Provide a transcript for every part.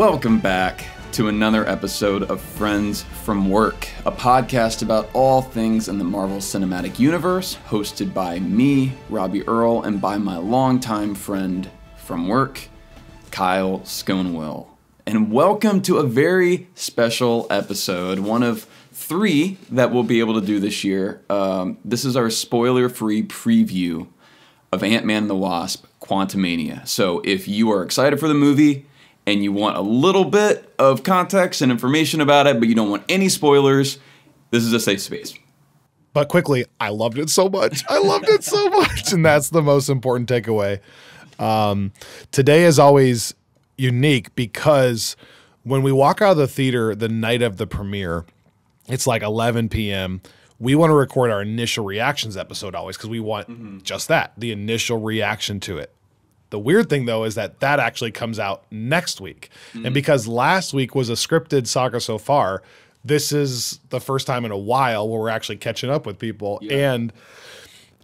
Welcome back to another episode of Friends from Work, a podcast about all things in the Marvel Cinematic Universe, hosted by me, Robbie Earl, and by my longtime friend from work, Kyle Sconewell. And welcome to a very special episode, one of three that we'll be able to do this year. Um, this is our spoiler free preview of Ant Man and the Wasp Quantumania. So if you are excited for the movie, and you want a little bit of context and information about it, but you don't want any spoilers, this is a safe space. But quickly, I loved it so much. I loved it so much. And that's the most important takeaway. Um, today is always unique because when we walk out of the theater the night of the premiere, it's like 11 p.m. We want to record our initial reactions episode always because we want mm-hmm. just that the initial reaction to it. The weird thing though is that that actually comes out next week. Mm-hmm. And because last week was a scripted saga so far, this is the first time in a while where we're actually catching up with people. Yeah. And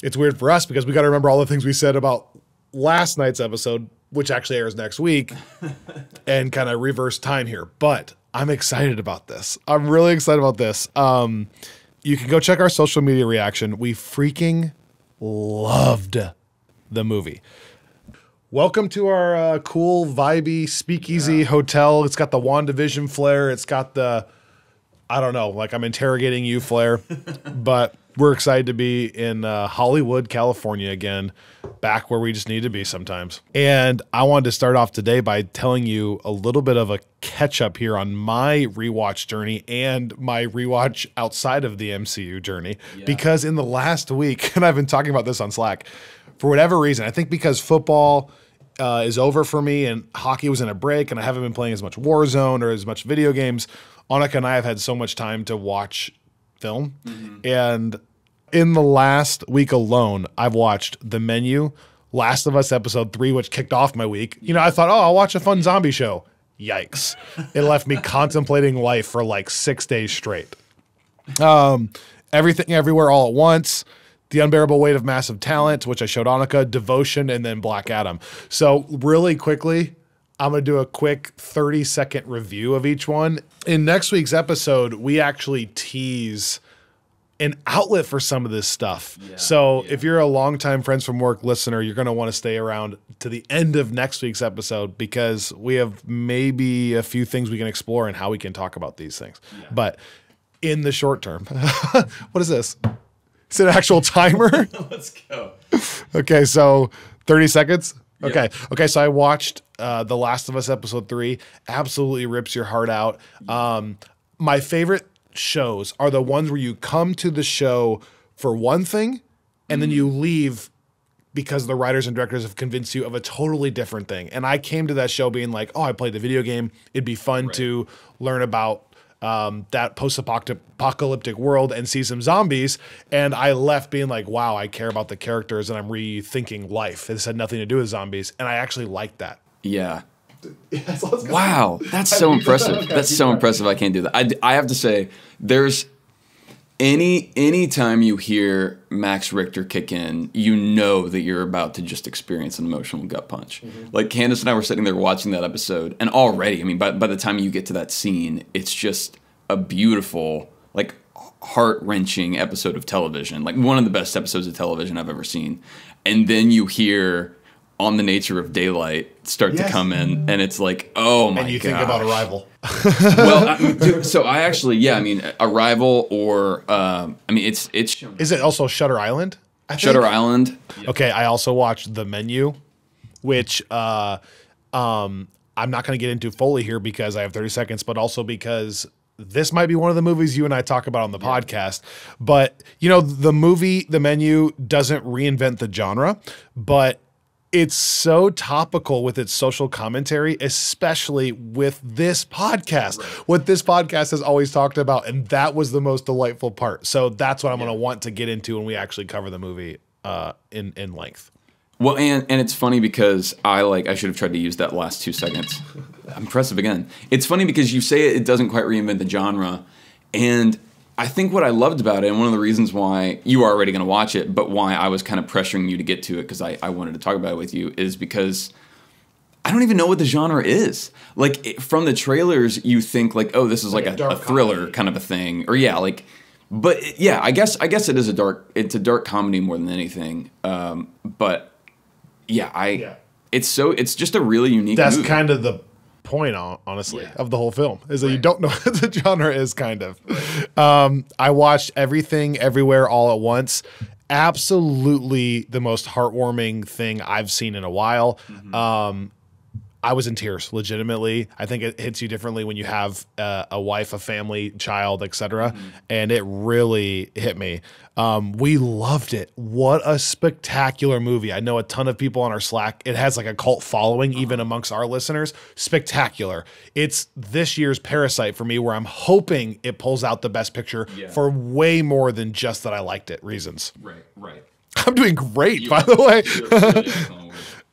it's weird for us because we got to remember all the things we said about last night's episode, which actually airs next week, and kind of reverse time here. But I'm excited about this. I'm really excited about this. Um, you can go check our social media reaction. We freaking loved the movie. Welcome to our uh, cool, vibey, speakeasy yeah. hotel. It's got the WandaVision flair. It's got the, I don't know, like I'm interrogating you flair. but we're excited to be in uh, Hollywood, California again, back where we just need to be sometimes. And I wanted to start off today by telling you a little bit of a catch up here on my rewatch journey and my rewatch outside of the MCU journey. Yeah. Because in the last week, and I've been talking about this on Slack, for whatever reason, I think because football uh, is over for me and hockey was in a break and I haven't been playing as much Warzone or as much video games, Annika and I have had so much time to watch film. Mm-hmm. And in the last week alone, I've watched The Menu, Last of Us episode three, which kicked off my week. You know, I thought, oh, I'll watch a fun zombie show. Yikes. it left me contemplating life for like six days straight. Um, everything everywhere all at once. The Unbearable Weight of Massive Talent, which I showed Annika, Devotion, and then Black Adam. So, really quickly, I'm going to do a quick 30 second review of each one. In next week's episode, we actually tease an outlet for some of this stuff. Yeah, so, yeah. if you're a longtime Friends from Work listener, you're going to want to stay around to the end of next week's episode because we have maybe a few things we can explore and how we can talk about these things. Yeah. But in the short term, what is this? It's an actual timer. Let's go. Okay, so 30 seconds. Okay. Yep. Okay. So I watched uh, The Last of Us episode three. Absolutely rips your heart out. Um, my favorite shows are the ones where you come to the show for one thing and then mm-hmm. you leave because the writers and directors have convinced you of a totally different thing. And I came to that show being like, oh, I played the video game. It'd be fun right. to learn about um, that post-apocalyptic world and see some zombies. And I left being like, wow, I care about the characters and I'm rethinking life. This had nothing to do with zombies, and I actually liked that. Yeah. Wow, that's so impressive. That's so impressive. I can't do that. I, I have to say, there's any anytime you hear Max Richter kick in, you know that you're about to just experience an emotional gut punch. Mm-hmm. Like Candace and I were sitting there watching that episode, and already, I mean, by by the time you get to that scene, it's just a beautiful, like heart wrenching episode of television, like one of the best episodes of television I've ever seen. And then you hear on the nature of daylight start yes. to come in, and it's like, oh my! God! And you gosh. think about Arrival. well, I dude, so I actually, yeah, I mean, Arrival, or um, I mean, it's it's. Is it also Shutter Island? I Shutter think? Island. Okay, I also watched The Menu, which uh, um, I'm not going to get into fully here because I have 30 seconds, but also because this might be one of the movies you and I talk about on the yeah. podcast. But, you know, the movie, The Menu, doesn't reinvent the genre, but it's so topical with its social commentary, especially with this podcast. Right. What this podcast has always talked about, and that was the most delightful part. So that's what I'm yeah. going to want to get into when we actually cover the movie uh, in in length. Well, and and it's funny because I like I should have tried to use that last two seconds. Impressive again. It's funny because you say it, it doesn't quite reinvent the genre, and I think what I loved about it, and one of the reasons why you are already going to watch it, but why I was kind of pressuring you to get to it because I, I wanted to talk about it with you, is because I don't even know what the genre is. Like it, from the trailers, you think like, oh, this is like, Like a a, a thriller comedy. kind of a thing, or yeah, like. But yeah, I guess I guess it is a dark. It's a dark comedy more than anything. Um, but yeah, I. Yeah. It's so. It's just a really unique. That's movie. kind of the point, honestly, Yeah. of the whole film is that you don't know what the genre is. Kind of. Um, I watched everything, everywhere, all at once. Absolutely, the most heartwarming thing I've seen in a while. Mm-hmm. Um, I was in tears, legitimately. I think it hits you differently when you have uh, a wife, a family, child, etc. Mm-hmm. And it really hit me. Um, we loved it. What a spectacular movie! I know a ton of people on our Slack. It has like a cult following, Uh-huh. even amongst our listeners. Spectacular. It's this year's Parasite for me, where I'm hoping it pulls out the best picture Yeah. for way more than just that I liked it reasons. right, right. I'm doing great, by the way. way.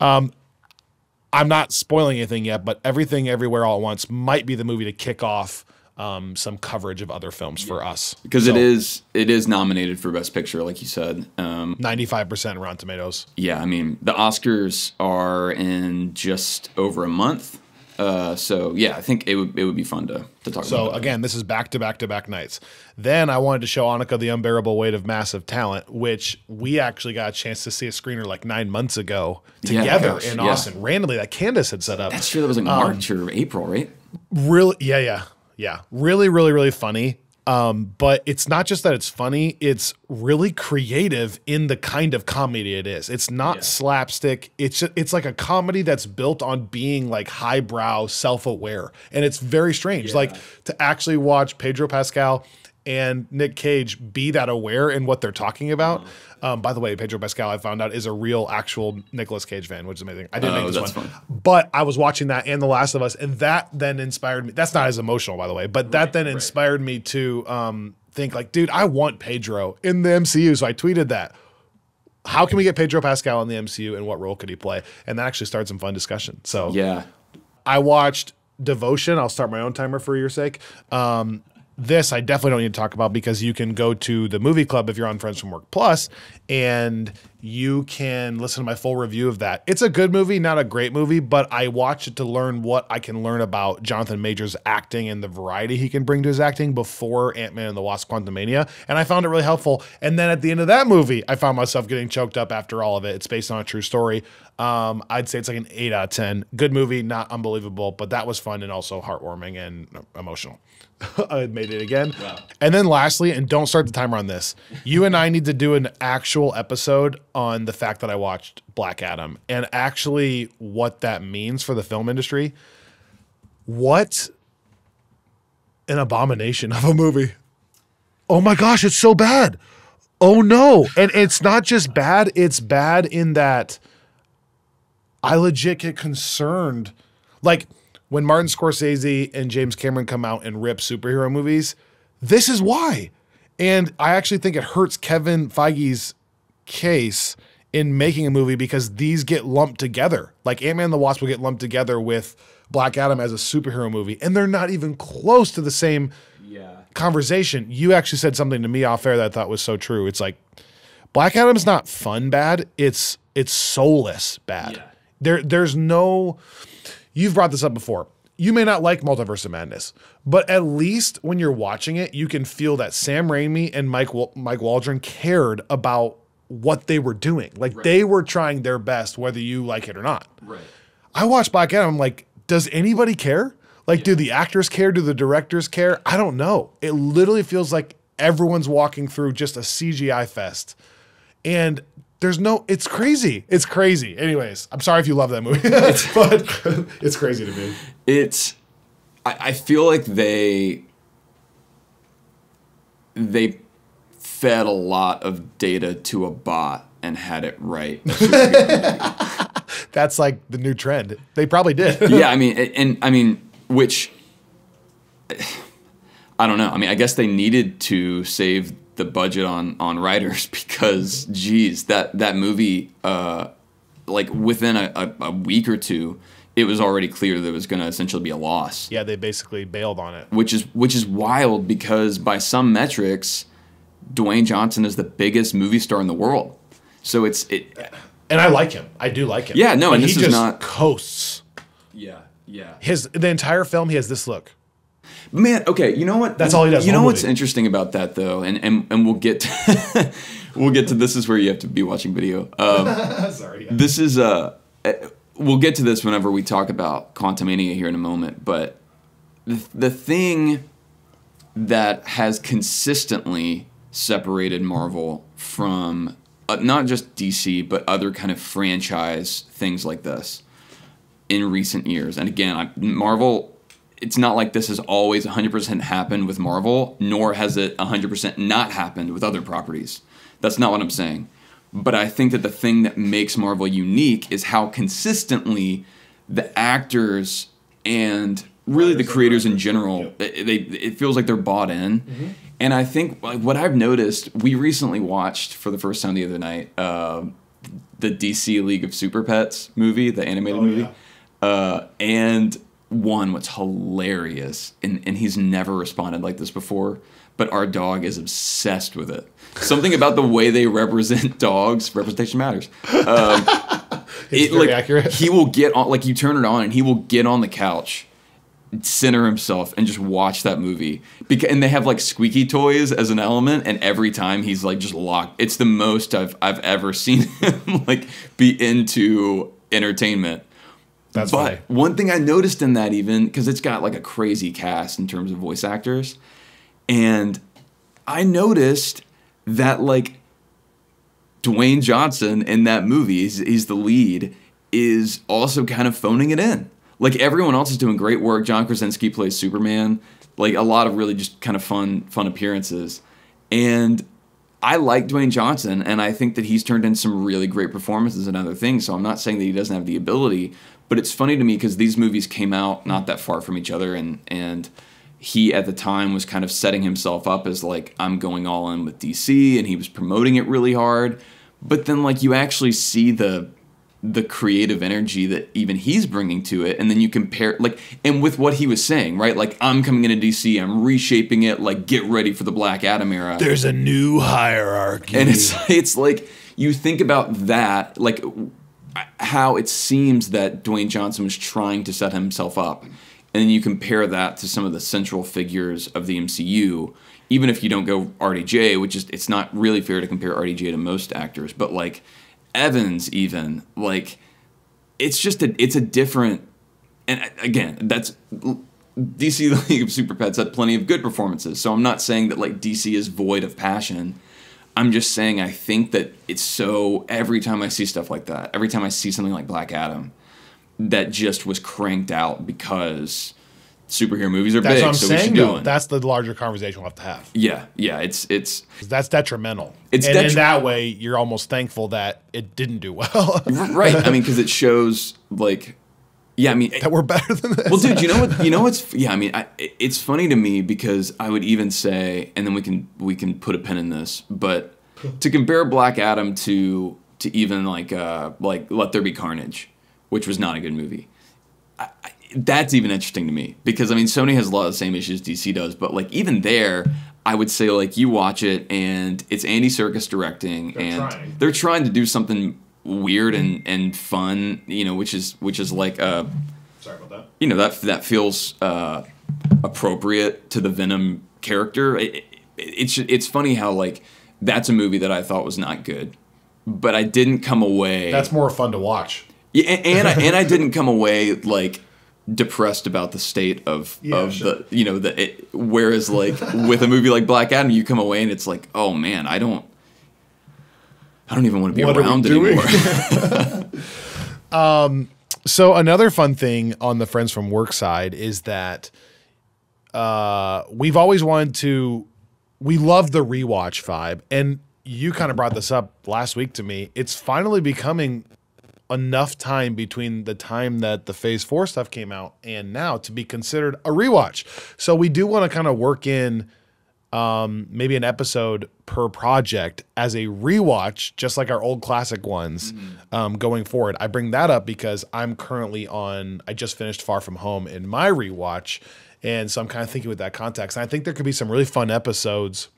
I'm not spoiling anything yet, but Everything Everywhere All at Once might be the movie to kick off um, some coverage of other films for us. because So, it is it is nominated for best picture, like you said. Um, 95% Rotten Tomatoes. yeah, I mean the Oscars are in just over a month, uh, so yeah, I think it would it would be fun to to talk So about. that. again, this is back to back to back nights. Then I wanted to show Annika the unbearable weight of massive talent, which we actually got a chance to see a screener like nine months ago together gosh, in yeah. Austin, randomly that Candace had set up. that's true. That was like Um, March or April, right? really yeah yeah yeah really really really funny um but it's not just that it's funny it's really creative in the kind of comedy it is. It's not Yeah. slapstick it's ju- it's like a comedy that's built on being like highbrow self-aware and it's very strange. Like to actually watch pedro pascal and Nick Cage be that aware in what they're talking about. Uh-huh. Um, by the way, Pedro Pascal, I found out is a real, actual Nicolas Cage fan, which is amazing. I didn't Oh, make this that's one, fun. but I was watching that and The Last of Us, and that then inspired me. That's not as emotional, by the way, but that then inspired me to um, think like, dude, I want Pedro in the MCU. So I tweeted that. How can we get Pedro Pascal in the MCU, and what role could he play? And that actually started some fun discussion. So Yeah, I watched Devotion. I'll start my own timer for your sake. Um, this I definitely don't need to talk about because you can go to the movie club if you're on Friends from Work Plus, and you can listen to my full review of that. It's a good movie, not a great movie, but I watched it to learn what I can learn about Jonathan Majors' acting and the variety he can bring to his acting before Ant Man and the Wasp: Quantumania, and I found it really helpful. And then at the end of that movie, I found myself getting choked up after all of it. It's based on a true story. Um, I'd say it's like an eight out of ten. Good movie, not unbelievable, but that was fun and also heartwarming and emotional. I made it again. And then lastly, and don't start the timer on this. You and I need to do an actual episode on the fact that I watched Black Adam and actually what that means for the film industry. What an abomination of a movie. Oh my gosh, it's so bad. Oh no. And it's not just bad, it's bad in that I legit get concerned. Like when Martin Scorsese and James Cameron come out and rip superhero movies, this is why. And I actually think it hurts Kevin Feige's case in making a movie because these get lumped together. Like Ant Man and the Wasp will get lumped together with Black Adam as a superhero movie, and they're not even close to the same yeah. conversation. You actually said something to me off air that I thought was so true. It's like Black Adam's not fun bad. It's it's soulless bad. Yeah. There there's no you've brought this up before. You may not like Multiverse of Madness, but at least when you're watching it, you can feel that Sam Raimi and Mike Mike Waldron cared about what they were doing. Like they were trying their best, whether you like it or not. Right. I watch Black Adam. I'm like, does anybody care? Like, do the actors care? Do the directors care? I don't know. It literally feels like everyone's walking through just a CGI fest, and there's no. It's crazy. It's crazy. Anyways, I'm sorry if you love that movie, but it's crazy to me. it's I, I feel like they they fed a lot of data to a bot and had it right. That's like the new trend. They probably did. yeah, I mean, and, and I mean, which I don't know. I mean, I guess they needed to save the budget on on writers because, geez, that that movie, uh, like within a, a, a week or two, it was already clear that it was going to essentially be a loss. yeah, they basically bailed on it. which is which is wild because by some metrics, Dwayne Johnson is the biggest movie star in the world. So it's it. And I like him. I do like him. Yeah, no, But and he this is just not- coasts. Yeah, yeah. His the entire film, he has this look. Man, okay, you know what? That's all he does You know what's interesting about that though, and and, and we'll get to, we'll get to this is where you have to be watching video. Um, Sorry. this is uh, uh, we'll get to this whenever we talk about Quantumania here in a moment, but the, the thing that has consistently separated Marvel from uh, not just DC but other kind of franchise things like this in recent years. And again, I, Marvel it's not like this has always 100% happened with Marvel, nor has it 100% not happened with other properties. That's not what I'm saying. But I think that the thing that makes Marvel unique is how consistently the actors and really the creators in general, it, they, it feels like they're bought in. And I think like, what I've noticed, we recently watched for the first time the other night uh, the DC League of Super Pets movie, the animated movie. yeah. Uh, and one what's hilarious, and, and he's never responded like this before. But our dog is obsessed with it. Something about the way they represent dogs, representation matters. Um, It's very accurate. He will get on, like you turn it on, and he will get on the couch, center himself, and just watch that movie. Because and they have like squeaky toys as an element, and every time he's like just locked. It's the most I've I've ever seen him like be into entertainment. That's but funny. one thing I noticed in that even because it's got like a crazy cast in terms of voice actors, and I noticed that like Dwayne Johnson in that movie, he's, he's the lead, is also kind of phoning it in. Like everyone else is doing great work. John Krasinski plays Superman. Like a lot of really just kind of fun, fun appearances. And I like Dwayne Johnson, and I think that he's turned in some really great performances and other things. So I'm not saying that he doesn't have the ability, but it's funny to me because these movies came out not that far from each other, and and he at the time was kind of setting himself up as like I'm going all in with DC, and he was promoting it really hard. But then like you actually see the the creative energy that even he's bringing to it and then you compare like and with what he was saying right like i'm coming into dc i'm reshaping it like get ready for the black adam era There's a new hierarchy. and it's it's like you think about that like how it seems that Dwayne Johnson was trying to set himself up. And then you compare that to some of the central figures of the MCU even if you don't go RDJ which is it's not really fair to compare RDJ to most actors but like Evans even like it's just a it's a different and uh, again that's DC the League of Super Pets had plenty of good performances so I'm not saying that like DC is void of passion I'm just saying I think that it's so every time I see stuff like that, every time I see something like Black Adam, that just was cranked out because superhero movies are That's big, what I'm so we saying. should do Though. That's the larger conversation we'll have to have. yeah, yeah, it's it's That's detrimental. It's and in that way, you're almost thankful that it didn't do well. right. I mean, because it shows like, yeah, I mean, that we're better than this. well, dude, you know what? You know what's? Yeah, I mean, I, it's funny to me because I would even say, and then we can we can put a pin in this, but to compare Black Adam to to even like uh like Let There Be Carnage, which was not a good movie. I, I, that's even interesting to me because I mean, Sony has a lot of the same issues DC does, but like even there. I would say like you watch it and it's Andy Serkis directing and trying. they're trying to do something weird and, and fun, you know, which is which is like uh Sorry about that. you know that that feels uh, appropriate to the Venom character. It, it, it's it's funny how like that's a movie that I thought was not good, but I didn't come away. That's more fun to watch. yeah, and, and I, and I didn't come away like depressed about the state of Yeah, of sure. the you know the it, whereas like with a movie like Black Adam you come away and it's like oh man I don't I don't even want to be What around anymore. So another fun thing on the friends from work side is that uh, we've always wanted to. We love the rewatch vibe, and you kind of brought this up last week to me. It's finally becoming enough time between the time that the Phase Four stuff came out and now to be considered a rewatch. So we do want to kind of work in um, maybe an episode per project as a rewatch, just like our old classic ones um, going forward. I bring that up because I'm currently on, I just finished Far From Home in my rewatch. And so I'm kind of thinking with that context. And I think there could be some really fun episodes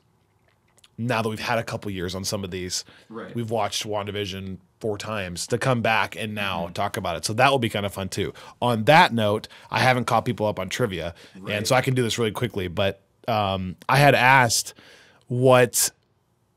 now that we've had a couple years on some of these, Right. we've watched WandaVision four times to come back and now talk about it. So that will be kind of fun too. On that note, I haven't caught people up on trivia, and so I can do this really quickly. But um, I had asked what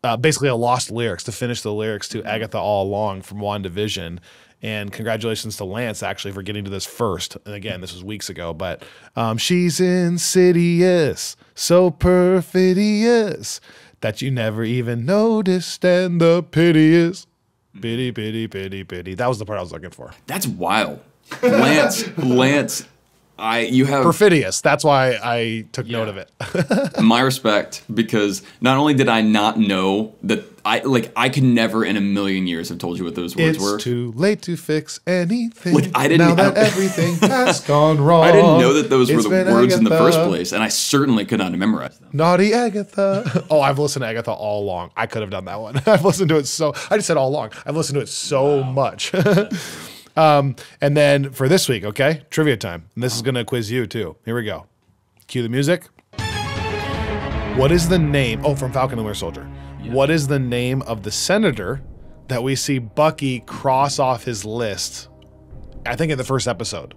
uh, basically a lost lyrics to finish the lyrics to Agatha All Along from WandaVision. And congratulations to Lance actually for getting to this first. And again, this was weeks ago, but um, she's insidious, so perfidious that you never even noticed, and the pity is pity, pity, pity, pity. That was the part I was looking for. That's wild. Lance, Lance, I you have Perfidious. That's why I took note of it. my respect because not only did I not know that I like I could never in a million years have told you what those words it's were. It's too late to fix anything. Like, I didn't- Now that I- everything has gone wrong. I didn't know that those were the words in the first place, and I certainly could not have memorized them. Naughty Agatha. oh, I've listened to Agatha all along. I could have done that one. I've listened to it so. I just said all along. I've listened to it so much. Um, and then for this week, okay, trivia time. And this is going to quiz you too. Here we go. Cue the music. What is the name? Oh, from Falcon and Winter Soldier. What is the name of the senator that we see Bucky cross off his list? I think in the first episode.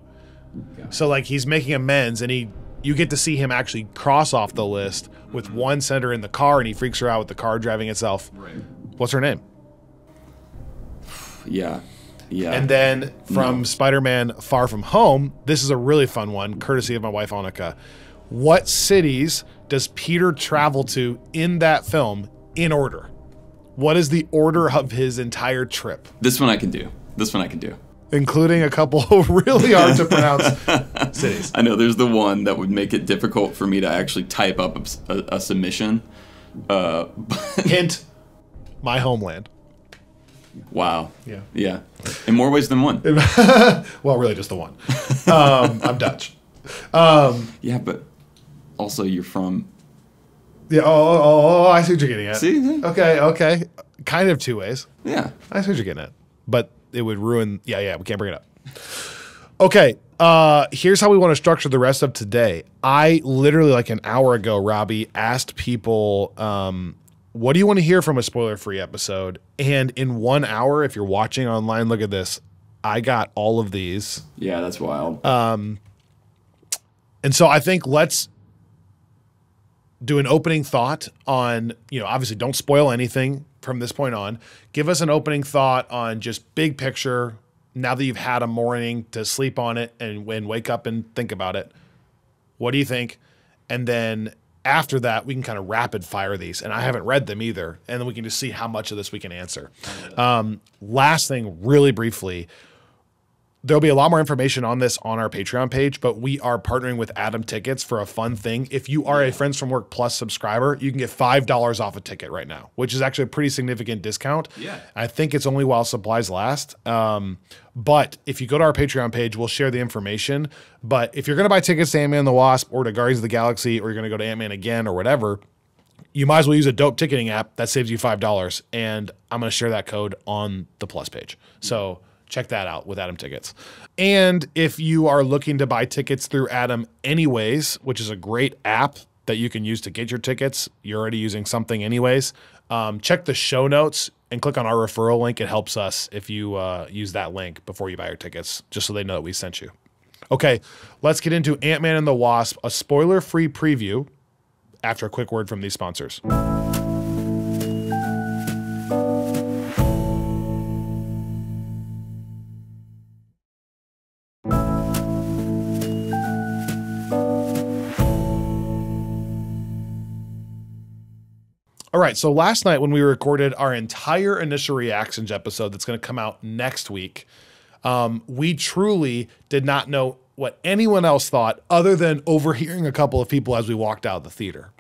So like he's making amends and he you get to see him actually cross off the list with one senator in the car and he freaks her out with the car driving itself. Right. What's her name? Yeah. Yeah. And then from Spider-Man Far From Home, this is a really fun one, courtesy of my wife Annika. What cities does Peter travel to in that film in order? What is the order of his entire trip? this one I can do. This one I can do. Including a couple of really hard to pronounce cities. I know there's the one that would make it difficult for me to actually type up a submission. Uh, Hint, my homeland. Wow. Yeah. Yeah. In more ways than one. Well, really just the one. Um, I'm Dutch. Yeah, but also you're from. Yeah. Oh, oh, oh, oh, I see what you're getting at. See? Okay. Okay. Kind of two ways. Yeah. I see what you're getting at. But it would ruin. Yeah. Yeah. We can't bring it up. Okay. Uh, here's how we want to structure the rest of today. I literally like an hour ago, Robbie asked people, um, what do you want to hear from a spoiler-free episode? And in one hour, if you're watching online, look at this. I got all of these. Yeah, that's wild. Um, and so I think let's do an opening thought on, you know, obviously don't spoil anything from this point on. Give us an opening thought on just big picture now that you've had a morning to sleep on it and when wake up and think about it. What do you think? And then after that, we can kind of rapid fire these. And I haven't read them either. And then we can just see how much of this we can answer. Um, last thing, really briefly, there'll be a lot more information on this on our Patreon page, but we are partnering with Atom Tickets for a fun thing. If you are a Friends from Work Plus subscriber, you can get $5 off a ticket right now, which is actually a pretty significant discount. Yeah. I think it's only while supplies last. Um, but if you go to our Patreon page, we'll share the information. But if you're going to buy tickets to Ant-Man and the Wasp or to Guardians of the Galaxy, or you're going to go to Ant-Man again or whatever, you might as well use a dope ticketing app that saves you five dollars. And I'm going to share that code on the plus page. So check that out with Atom Tickets. And if you are looking to buy tickets through Atom anyways, which is a great app that you can use to get your tickets, you're already using something anyways. Um, check the show notes and click on our referral link. It helps us if you uh, use that link before you buy your tickets, just so they know that we sent you. Okay, let's get into Ant Man and the Wasp, a spoiler free preview after a quick word from these sponsors. Right, so last night when we recorded our entire initial reactions episode that's going to come out next week, um, we truly did not know what anyone else thought other than overhearing a couple of people as we walked out of the theater.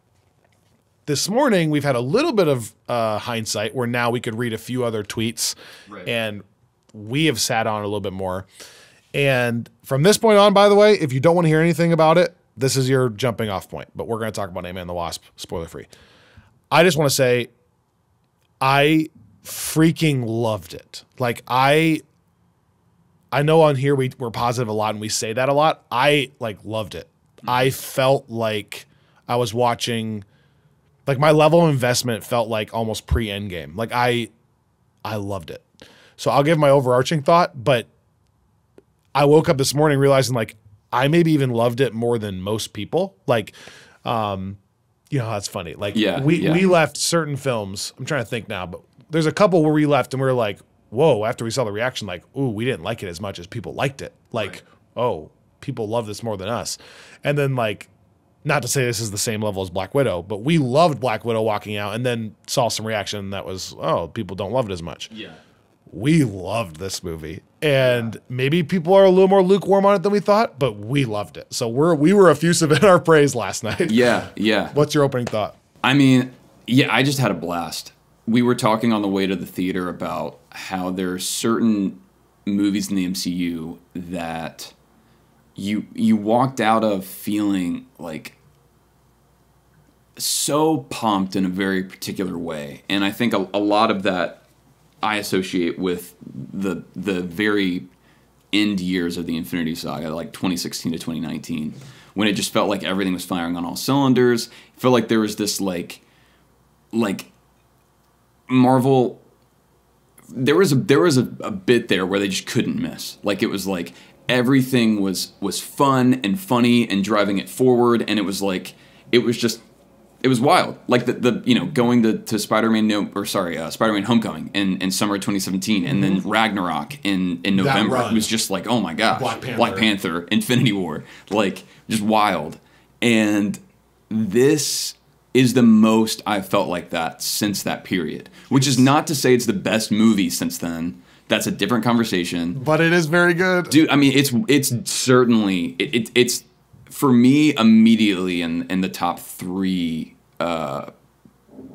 This morning, we've had a little bit of uh, hindsight where now we could read a few other tweets Right. and we have sat on a little bit more. And from this point on, by the way, if you don't want to hear anything about it, this is your jumping off point. But we're going to talk about Ant-Man and the Wasp, spoiler free. I just want to say I freaking loved it. Like I I know on here we we're positive a lot and we say that a lot. I like loved it. I felt like I was watching Like my level of investment felt like almost pre Endgame. Like I, I loved it. So I'll give my overarching thought, but I woke up this morning realizing like I maybe even loved it more than most people. Like, um, you know, that's funny. Like, Yeah, we yeah. we left certain films. I'm trying to think now, but there's a couple where we left and we are like, whoa. After we saw the reaction, like, ooh, we didn't like it as much as people liked it. Like, oh, people love this more than us. And then like, not to say this is the same level as Black Widow, but we loved Black Widow walking out, and then saw some reaction that was, oh, people don't love it as much Yeah. we loved this movie and maybe people are a little more lukewarm on it than we thought but we loved it so we're we were effusive in our praise last night Yeah, yeah. what's your opening thought I mean, yeah, I just had a blast. We were talking on the way to the theater about how there are certain movies in the MCU that you you walked out of feeling like so pumped in a very particular way. And I think a, a lot of that I associate with the the very end years of the Infinity Saga, like 2016 to 2019, when it just felt like everything was firing on all cylinders. It felt like there was this like, like Marvel. There was a there was a, a bit there where they just couldn't miss. Like it was like everything was was fun and funny and driving it forward, and it was like it was just it was wild. Like the, the you know going to, to Spider Man no or sorry uh, Spider Man Homecoming in, in summer of 2017, and then Ragnarok in in November. It was just like oh my gosh, Black Panther. Black Panther, Infinity War, like just wild. And this is the most I've felt like that since that period. Which is not to say it's the best movie since then. That's a different conversation but it is very good dude i mean it's it's certainly it, it, it's for me immediately in in the top three uh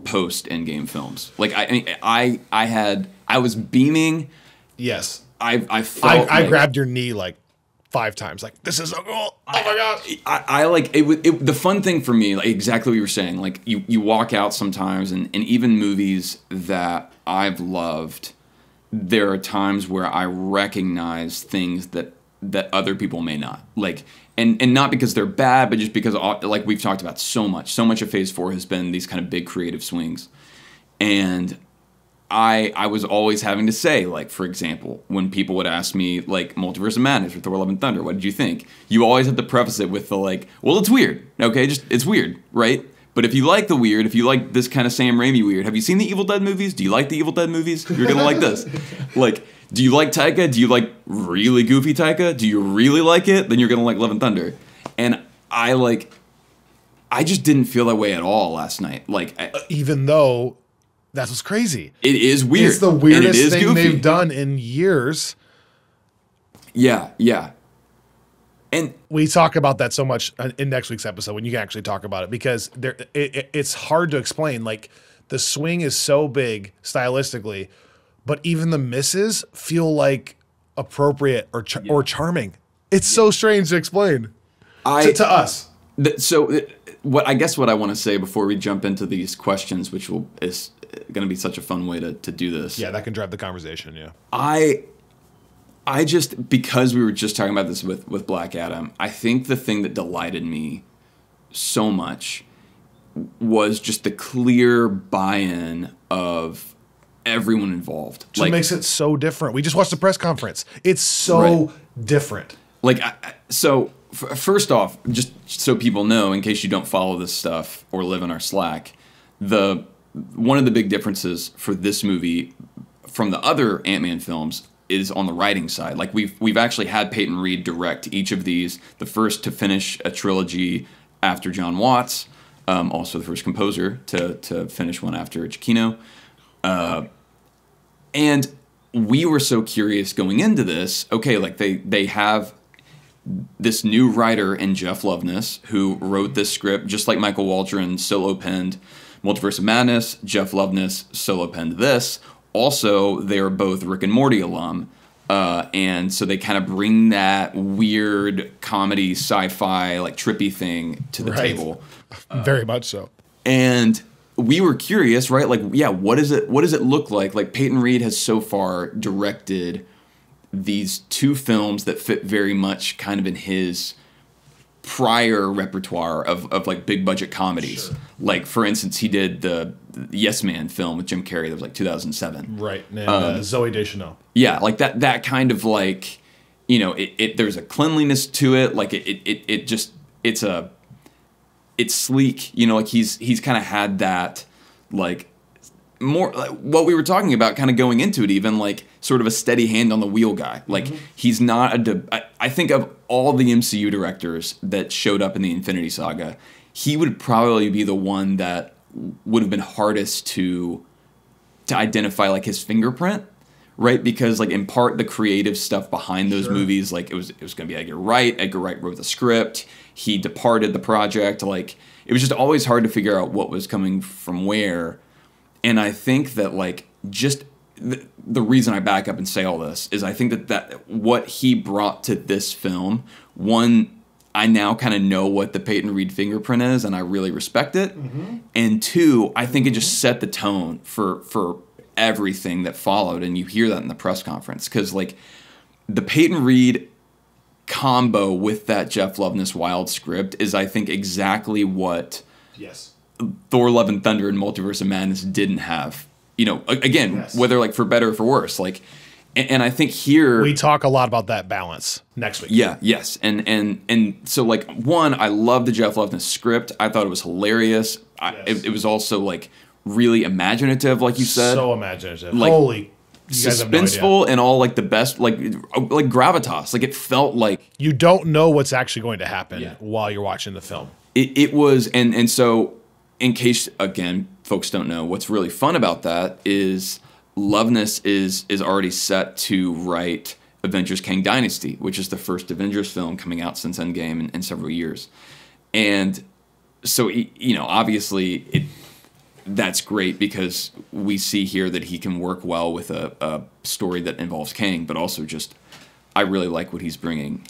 post endgame films. Like i I mean, i i had i was beaming. Yes. I i I, felt I like- grabbed your knee like five times like this is so cool. Oh my gosh. I, I like it, it. The fun thing for me, like exactly what you were saying, like you, you walk out sometimes, and, and even movies that I've loved, there are times where I recognize things that that other people may not like, and and not because they're bad, but just because like we've talked about so much, so much of Phase Four has been these kind of big creative swings, and I I was always having to say, like, for example, when people would ask me, like, Multiverse of Madness or Thor Love and Thunder, what did you think? You always have to preface it with the like, well, it's weird, okay? Just it's weird, right? But if you like the weird, if you like this kind of Sam Raimi weird, have you seen the Evil Dead movies? Do you like the Evil Dead movies? You're gonna like this. Like, do you like Taika? Do you like really goofy Taika? Do you really like it? Then you're gonna like Love and Thunder. And I like, I just didn't feel that way at all last night. Like, I, uh, even though that's what's crazy it is weird. it's the weirdest it thing goofy. they've done in years Yeah, yeah. And we talk about that so much uh, in next week's episode when you can actually talk about it because there it, it- it's hard to explain like the swing is so big stylistically but even the misses feel like appropriate or char- or charming. It's so strange to explain I to, to us. Th- so uh, what I guess what I want to say before we jump into these questions, which will is going to be such a fun way to to do this. yeah that can drive the conversation yeah. I I just because we were just talking about this with with Black Adam, I think the thing that delighted me so much was just the clear buy-in of everyone involved. so it makes it so different we just watched the press conference it's so Right. different like I, so f- first off just so people know in case you don't follow this stuff or live in our slack the one of the big differences for this movie from the other ant-man films is on the writing side like we've we've actually had peyton reed direct each of these the first to finish a trilogy after jon watts um, also the first composer to to finish one after Giacchino. And we were so curious going into this. Okay, like they they have this new writer in Jeff Loveness who wrote this script, just like Michael Waldron solo penned Multiverse of Madness. Jeff Loveness solo penned this. Also, they're both Rick and Morty alum. Uh, and so they kind of bring that weird comedy, sci-fi, like trippy thing to the Right. table very much so and we were curious, right? Like, yeah, what is it? What does it look like? Like Peyton Reed has so far directed these two films that fit very much kind of in his prior repertoire of, of like big budget comedies. Like for instance, he did the Yes Man film with Jim Carrey that was like 2007. Right. And uh, Zooey Deschanel. Yeah, like that that kind of like you know it, it there's a cleanliness to it. Like it it, it just it's a it's sleek. You know, like he's he's kind of had that like more like what we were talking about kind of going into it even like sort of a steady hand on the wheel guy. Like mm-hmm. he's not a de- I, I think of all the mcu directors that showed up in the infinity saga he would probably be the one that would have been hardest to to identify like his fingerprint right? Because like in part the creative stuff behind those movies like it was it was going to be edgar wright. Edgar wright wrote the script he departed the project. Like it was just always hard to figure out what was coming from where. And I think that like just the, the reason I back up and say all this is I think that that what he brought to this film, one, I now kind of know what the Peyton Reed fingerprint is, and I really respect it. Mm-hmm. And two, I think it just set the tone for for everything that followed, and you hear that in the press conference because like the Peyton Reed combo with that Jeff Loveness Wild script is I think exactly what Yes. Thor: Love and Thunder and Multiverse of Madness didn't have. You know, again, Yes. whether like for better or for worse, like, and, and I think here, We talk a lot about that balance next week. yeah, yes, and and and so like one, I love the Jeff Loveness script. I thought it was hilarious. I, it, it was also like really imaginative, like you said, So imaginative. Like, Holy. Have no suspenseful, and all like the best, like like gravitas. Like it felt like You don't know what's actually going to happen Yeah. while you're watching the film. it, it was and and so in case again folks don't know what's really fun about that is loveness is is already set to write avengers kang dynasty which is the first avengers film coming out since endgame in, in several years and so you know obviously it that's great because we see here that he can work well with a, a story that involves kang but also just i really like what he's bringing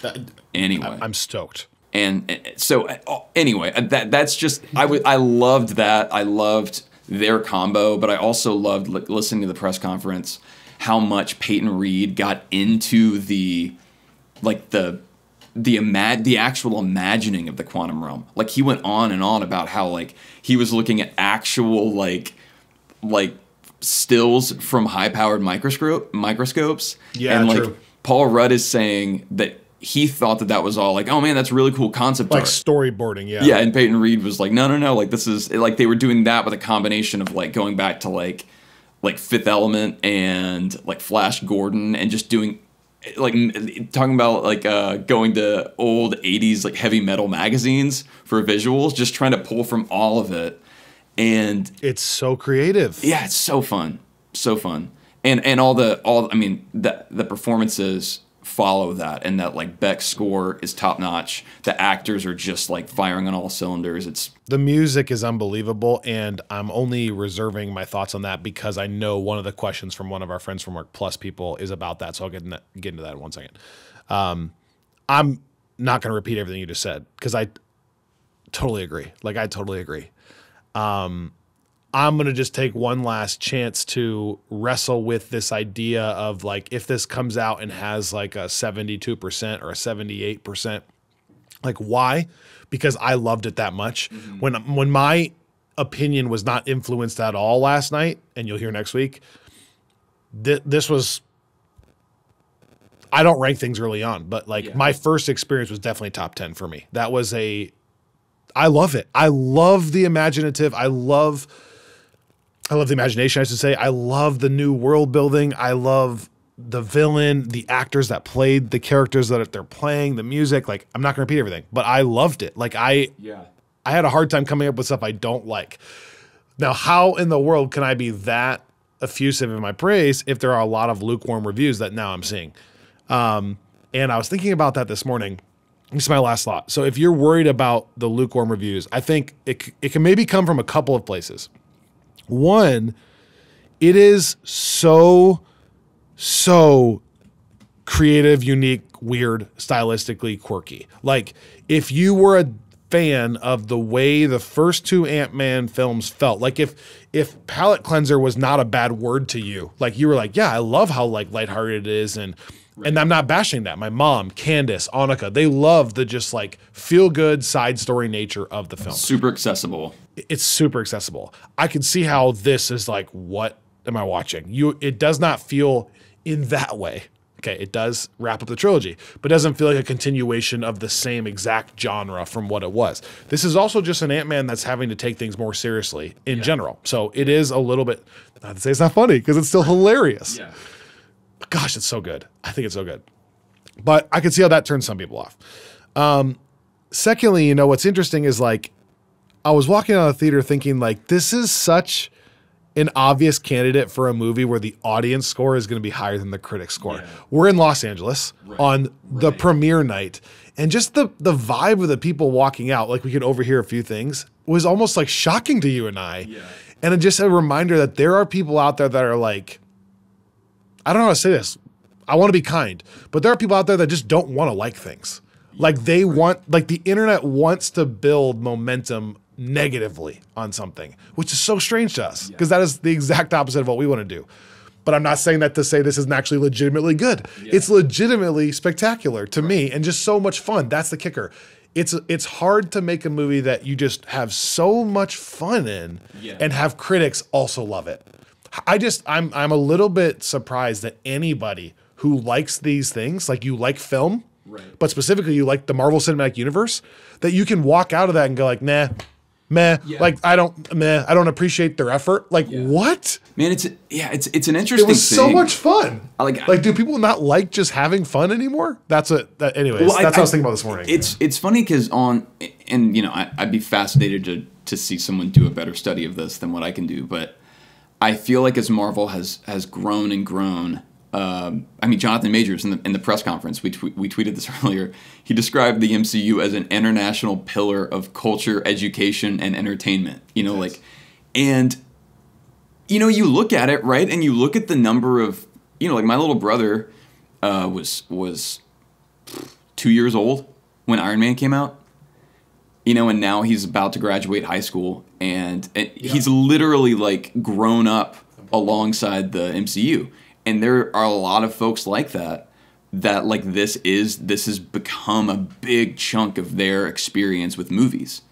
anyway I'm stoked. and uh, so uh, anyway uh, that that's just I would I loved that I loved their combo but I also loved li- listening to the press conference how much Peyton Reed got into the like the the imag- the actual imagining of the quantum realm like he went on and on about how like he was looking at actual like like stills from high powered microscope microscopes Yeah, and like true. Paul Rudd is saying that he thought that that was all like, oh man, that's really cool concept Like art. storyboarding, yeah. yeah, and Peyton Reed was like, no, no, no, like this is like they were doing that with a combination of like going back to like like Fifth Element and like Flash Gordon and just doing like talking about like uh going to old 80s like heavy metal magazines for visuals just trying to pull from all of it. And It's so creative. yeah, it's so fun, so fun, and and all the all I mean the the performances follow that, and that like Beck's score is top notch. The actors are just like firing on all cylinders. It's The music is unbelievable, and I'm only reserving my thoughts on that because I know one of the questions from one of our friends from work plus people is about that. So I'll get in that, get into that in one second. Um, I'm not going to repeat everything you just said because I totally agree. Like I totally agree. Um, I'm going to just take one last chance to wrestle with this idea of like if this comes out and has like a 72% or a 78% like why? Because i loved it that much. Mm-hmm. When when my opinion was not influenced at all last night and you'll hear next week th- this was i don't rank things early on but like Yeah. my first experience was definitely top 10 for me. That was a i love it. I love the imaginative. I love I love the imagination, I should say. I love the new world building. I love the villain, the actors that played the characters that they're playing, the music. Like, I'm not going to repeat everything, but I loved it. Like, I yeah, I had a hard time coming up with stuff I don't like. Now, how in the world can I be that effusive in my praise if there are a lot of lukewarm reviews that now I'm seeing? Um, and I was thinking about that this morning. This is my last thought. So, if you're worried about the lukewarm reviews, I think it, it can maybe come from a couple of places. One, it is so, so creative, unique, weird, stylistically quirky. Like, if you were a fan of the way the first two Ant-Man films felt, like if if palette cleanser was not a bad word to you, like you were like, yeah, I love how like lighthearted it is and And I'm not bashing that. My mom, Candace, Annika, they love the just like feel good side story nature of the film. Super accessible. It's super accessible. I can see how this is like, what am I watching? You it does not feel in that way. Okay, it does wrap up the trilogy, but doesn't feel like a continuation of the same exact genre from what it was. This is also just an Ant-Man that's having to take things more seriously in general. So it is a little bit not to say it's not funny, because it's still hilarious. Yeah. But gosh, it's so good. I think it's so good. But I can see how that turns some people off. Um, secondly, you know, what's interesting is like I was walking out of the theater thinking like this is such an obvious candidate for a movie where the audience score is going to be higher than the critic score. Yeah. We're in Los Angeles on the Right. premiere night, and just the the vibe of the people walking out, like we could overhear a few things, was almost like shocking to you and I. Yeah. And it just a reminder that there are people out there that are like, I don't know how to say this. I want to be kind, but there are people out there that just don't want to like things. Like they want, like the internet wants to build momentum negatively on something, which is so strange to us because that is the exact opposite of what we want to do. But I'm not saying that to say this isn't actually legitimately good. It's legitimately spectacular to me and just so much fun. That's the kicker. It's it's hard to make a movie that you just have so much fun in Yeah. and have critics also love it. I just I'm I'm a little bit surprised that anybody who likes these things, like you like film, Right. but specifically you like the Marvel Cinematic Universe, that you can walk out of that and go like, nah, meh, Yeah. like I don't meh, I don't appreciate their effort. Like what? Man, it's yeah, it's it's an interesting. It was so much fun. I like- like do people not like just having fun anymore? That's a that anyways, Well, that's what I was thinking about this morning. It's it's funny because on and you know I, I'd be fascinated to to see someone do a better study of this than what I can do, but I feel like as Marvel has has grown and grown. Um, I mean, Jonathan Majors in the in the press conference, we twe- we tweeted this earlier. He described the MCU as an international pillar of culture, education, and entertainment. You know, like, and you know, you look at it right, and you look at the number of you know, like my little brother uh, was was two years old when Iron Man came out. You know, and now he's about to graduate high school, and, and he's literally like grown up alongside the MCU. And there are a lot of folks like that that like this is this has become a big chunk of their experience with movies.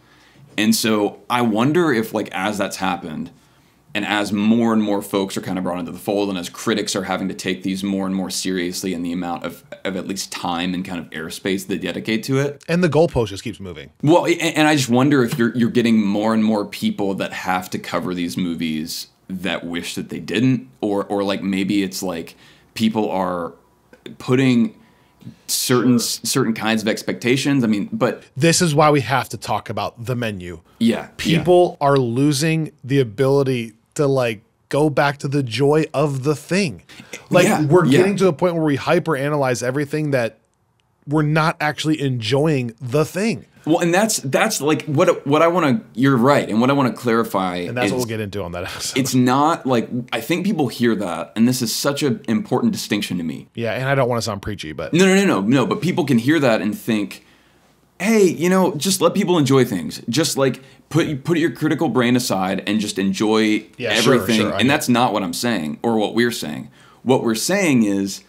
And so I wonder if like as that's happened and as more and more folks are kind of brought into the fold and as critics are having to take these more and more seriously in the amount of, of at least time and kind of airspace they dedicate to it. and the goalpost just keeps moving. Well, a- and I just wonder if you're you're getting more and more people that have to cover these movies that wish that they didn't or or like maybe it's like people are putting certain certain kinds of expectations. I mean, but This is why we have to talk about the menu. yeah, people are losing the ability to like go back to the joy of the thing. Like Yeah, we're yeah. getting to a point where we hyper analyze everything that we're not actually enjoying the thing. Well, and that's that's like what what I want to. You're right, and what I want to clarify. And that's is what we'll get into on that episode. It's not like I think people hear that, and this is such an important distinction to me. yeah, and I don't want to sound preachy, but No, no, no, no, no. But people can hear that and think, "Hey, you know, just let people enjoy things. Just like put put your critical brain aside and just enjoy Yeah, sure, everything." sure, I and that's not what I'm saying, or what we're saying. What we're saying is,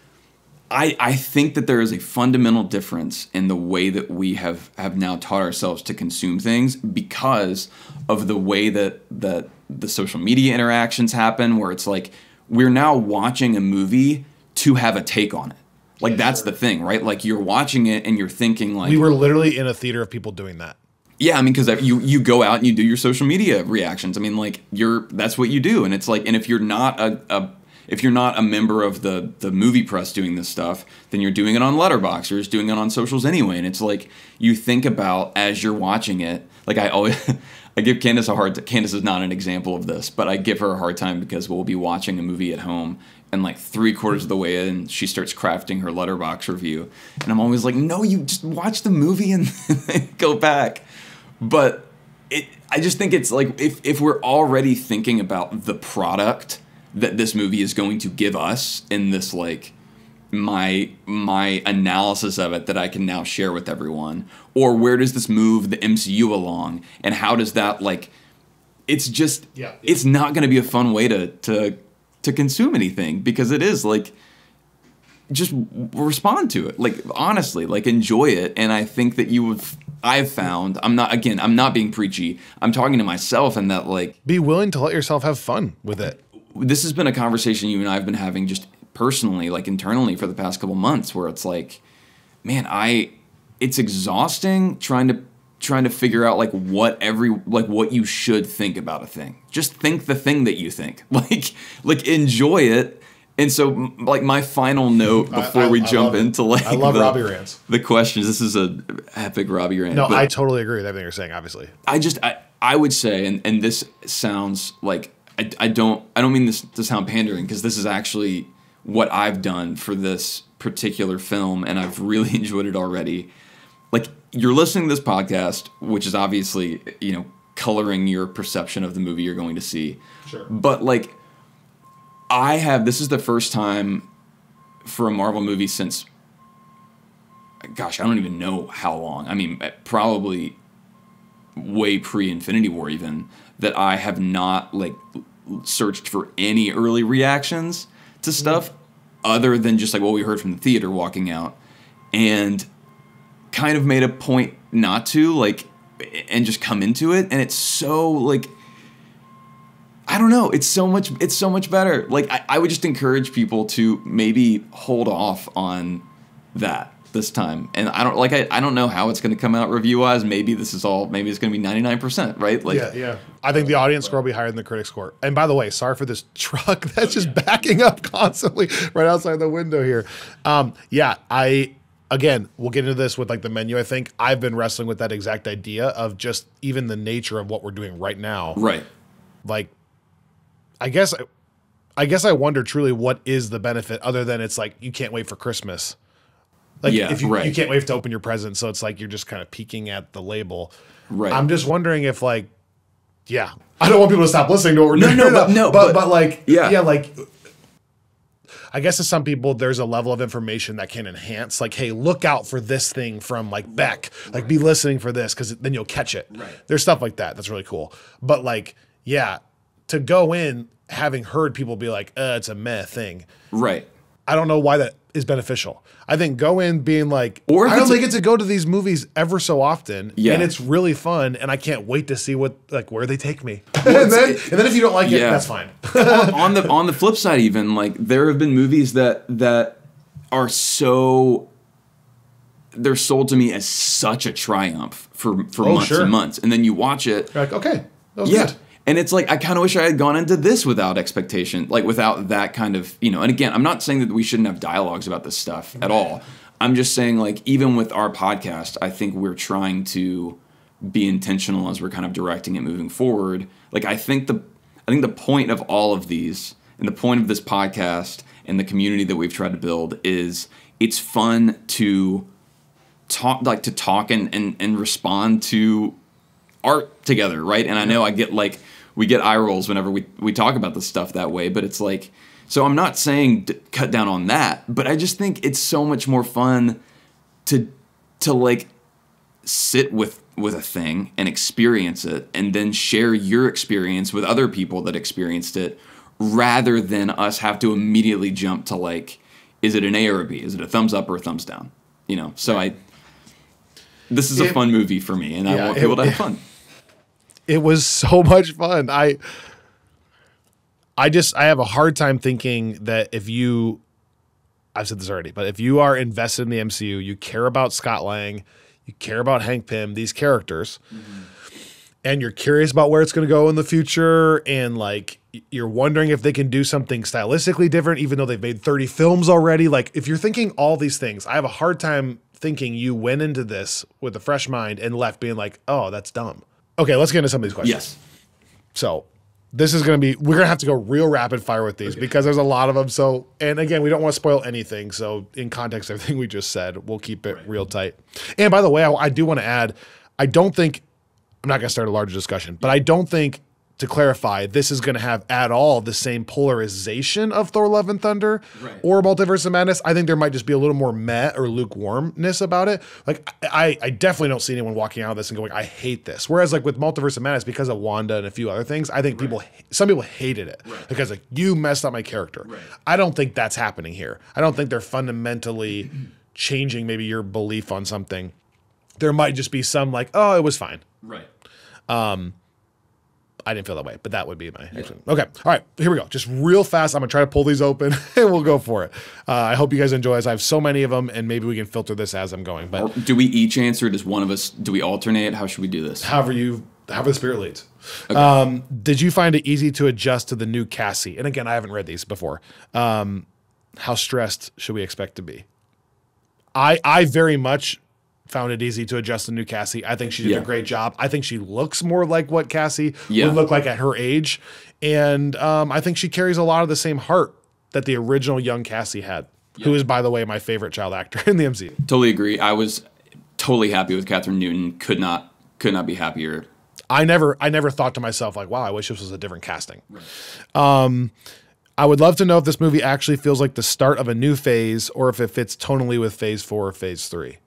I I think that there is a fundamental difference in the way that we have have now taught ourselves to consume things because of the way that that the social media interactions happen, where it's like we're now watching a movie to have a take on it. Like that's the thing, right? Like you're watching it and you're thinking like, we were literally in a theater of people doing that. yeah, I mean, because you you go out and you do your social media reactions. I mean, like you're that's what you do, and it's like, and if you're not a, a if you're not a member of the the movie press doing this stuff, then you're doing it on Letterboxd or just doing it on socials anyway. And it's like you think about as you're watching it. Like I always, I give Candace a hard. T- Candace is not an example of this, but I give her a hard time because we'll be watching a movie at home. And like three quarters of the way in, she starts crafting her Letterboxd review, and I'm always like, "No, you just watch the movie and go back." but it i just think it's like if, if we're already thinking about the product that this movie is going to give us in this like my my analysis of it that i can now share with everyone or where does this move the mcu along and how does that like it's just Yeah. it's not going to be a fun way to to to consume anything because it is like just respond to it. Like honestly, like enjoy it. And I think that you would. I've found I'm not again. I'm not being preachy. I'm talking to myself, and that like Be willing to let yourself have fun with it. This has been a conversation you and I have been having just personally, like internally for the past couple months, where it's like, man, I, it's exhausting trying to trying to figure out like what every like what you should think about a thing. Just think the thing that you think, like like enjoy it. And so, like my final note before I- we jump into like I love the, Robbie rants. the questions. This is a epic Robbie rant. No, I totally agree with everything you're saying. Obviously, I just I, I would say and, and this sounds like I, I don't I don't mean this to sound pandering because this is actually what I've done for this particular film and I've really enjoyed it already. Like you're listening to this podcast, which is obviously, you know, coloring your perception of the movie you're going to see. Sure. But like I have this is the first time for a Marvel movie since gosh, I don't even know how long. I mean, probably way pre Infinity War even that I have not like searched for any early reactions to stuff other than just like what we heard from the theater walking out and kind of made a point not to like and just come into it and it's so like I don't know. It's so much. It's so much better. Like I, I would just encourage people to maybe hold off on that this time. And I don't like. I, I don't know how it's going to come out review wise. Maybe this is all. Maybe it's going to be ninety nine percent. Right. Like yeah, yeah. I think the audience score will be higher than the critic score. And by the way, sorry for this truck that's just backing up constantly right outside the window here. Um, yeah, I again, we'll get into this with like the menu. I think I've been wrestling with that exact idea of just even the nature of what we're doing right now. Right. Like, I guess, I guess I wonder truly what is the benefit other than it's like you can't wait for Christmas. Like Yeah, if you, right. you can't wait to open your present, so it's like you're just kind of peeking at the label. Right. I'm just wondering if like, yeah, I don't want people to stop listening to what we're No, doing. no, right but- no, but, but- but like, yeah. yeah, like. I guess to some people, there's a level of information that can enhance, like, hey, look out for this thing from like Beck. Like, be listening for this because then you'll catch it. Right. There's stuff like that. That's really cool. But like, yeah, to go in having heard people be like, uh, it's a meh thing. right. I don't know why that is beneficial. I think go in being like, Or I it's only a- get to go to these movies ever so often, Yeah. and it's really fun, and I can't wait to see what like where they take me. and then and then if you don't like it, that's fine. on, on the on the flip side, even like there have been movies that that are so they're sold to me as such a triumph for for Oh, months sure. and months, and then you watch it, You're like, okay, that was yeah. good. And it's like I kind of wish I had gone into this without expectation, like without that kind of you know. And again, I'm not saying that we shouldn't have dialogues about this stuff at all. I'm just saying like even with our podcast, I think we're trying to be intentional as we're kind of directing it moving forward. Like I think the I think the point of all of these and the point of this podcast and the community that we've tried to build is it's fun to talk like to talk and and, and respond to art together, right? And I know I get like we get eye rolls whenever we we talk about this stuff that way, but it's like so I'm not saying d- cut down on that, but I just think it's so much more fun to to like sit with with a thing and experience it and then share your experience with other people that experienced it rather than us have to immediately jump to like is it an A or a B? Is it a thumbs up or a thumbs down? You know, so I this is a It- fun movie for me and I Yeah, want it- people to have fun. It was so much fun. I I just I have a hard time thinking that if you I've said this already, but if you are invested in the MCU, you care about Scott Lang, you care about Hank Pym, these characters, mm-hmm. and you're curious about where it's going to go in the future, and like you're wondering if they can do something stylistically different, even though they've made 30 films already. Like if you're thinking all these things, I have a hard time thinking you went into this with a fresh mind and left being like, oh, that's dumb. Okay, let's get into some of these questions. Yes. So this is going to be we're going to have to go real rapid fire with these because there's a lot of them. So and again, we don't want to spoil anything. So in context, of everything we just said, we'll keep it real tight. And by the way, I, I do want to add, I don't think I'm not going to start a larger discussion, but I don't think to clarify, this is going to have at all the same polarization of Thor: Love and Thunder Right. or Multiverse of Madness. I think there might just be a little more meh or lukewarmness about it. Like I, I definitely don't see anyone walking out of this and going, "I hate this." Whereas like with Multiverse of Madness, because of Wanda and a few other things, I think people, some people hated it because like you messed up my character. Right. I don't think that's happening here. I don't think they're fundamentally changing maybe your belief on something. There might just be some like, "Oh, it was fine." Right. Um, I didn't feel that way, but that would be my action. Okay. All right. Here we go. Just real fast. I'm going to try to pull these open and we'll go for it. Uh, I hope you guys enjoy as I have so many of them and maybe we can filter this as I'm going. But Do we each answer? Does one of us? Do we alternate? How should we do this? however you, however the spirit leads. Um, did you find it easy to adjust to the new Cassie? And again, I haven't read these before. Um, how stressed should we expect to be? I, I very much found it easy to adjust to new Cassie. I think she did Yeah. a great job. I think she looks more like what Cassie Yeah. would look like at her age. And um, I think she carries a lot of the same heart that the original young Cassie had, who is, by the way, my favorite child actor in the MCU. Totally agree. I was totally happy with Kathryn Newton. Could not could not be happier. I never I never thought to myself like, wow, I wish this was a different casting. Um, I would love to know if this movie actually feels like the start of a new phase or if it fits tonally with phase four or phase three.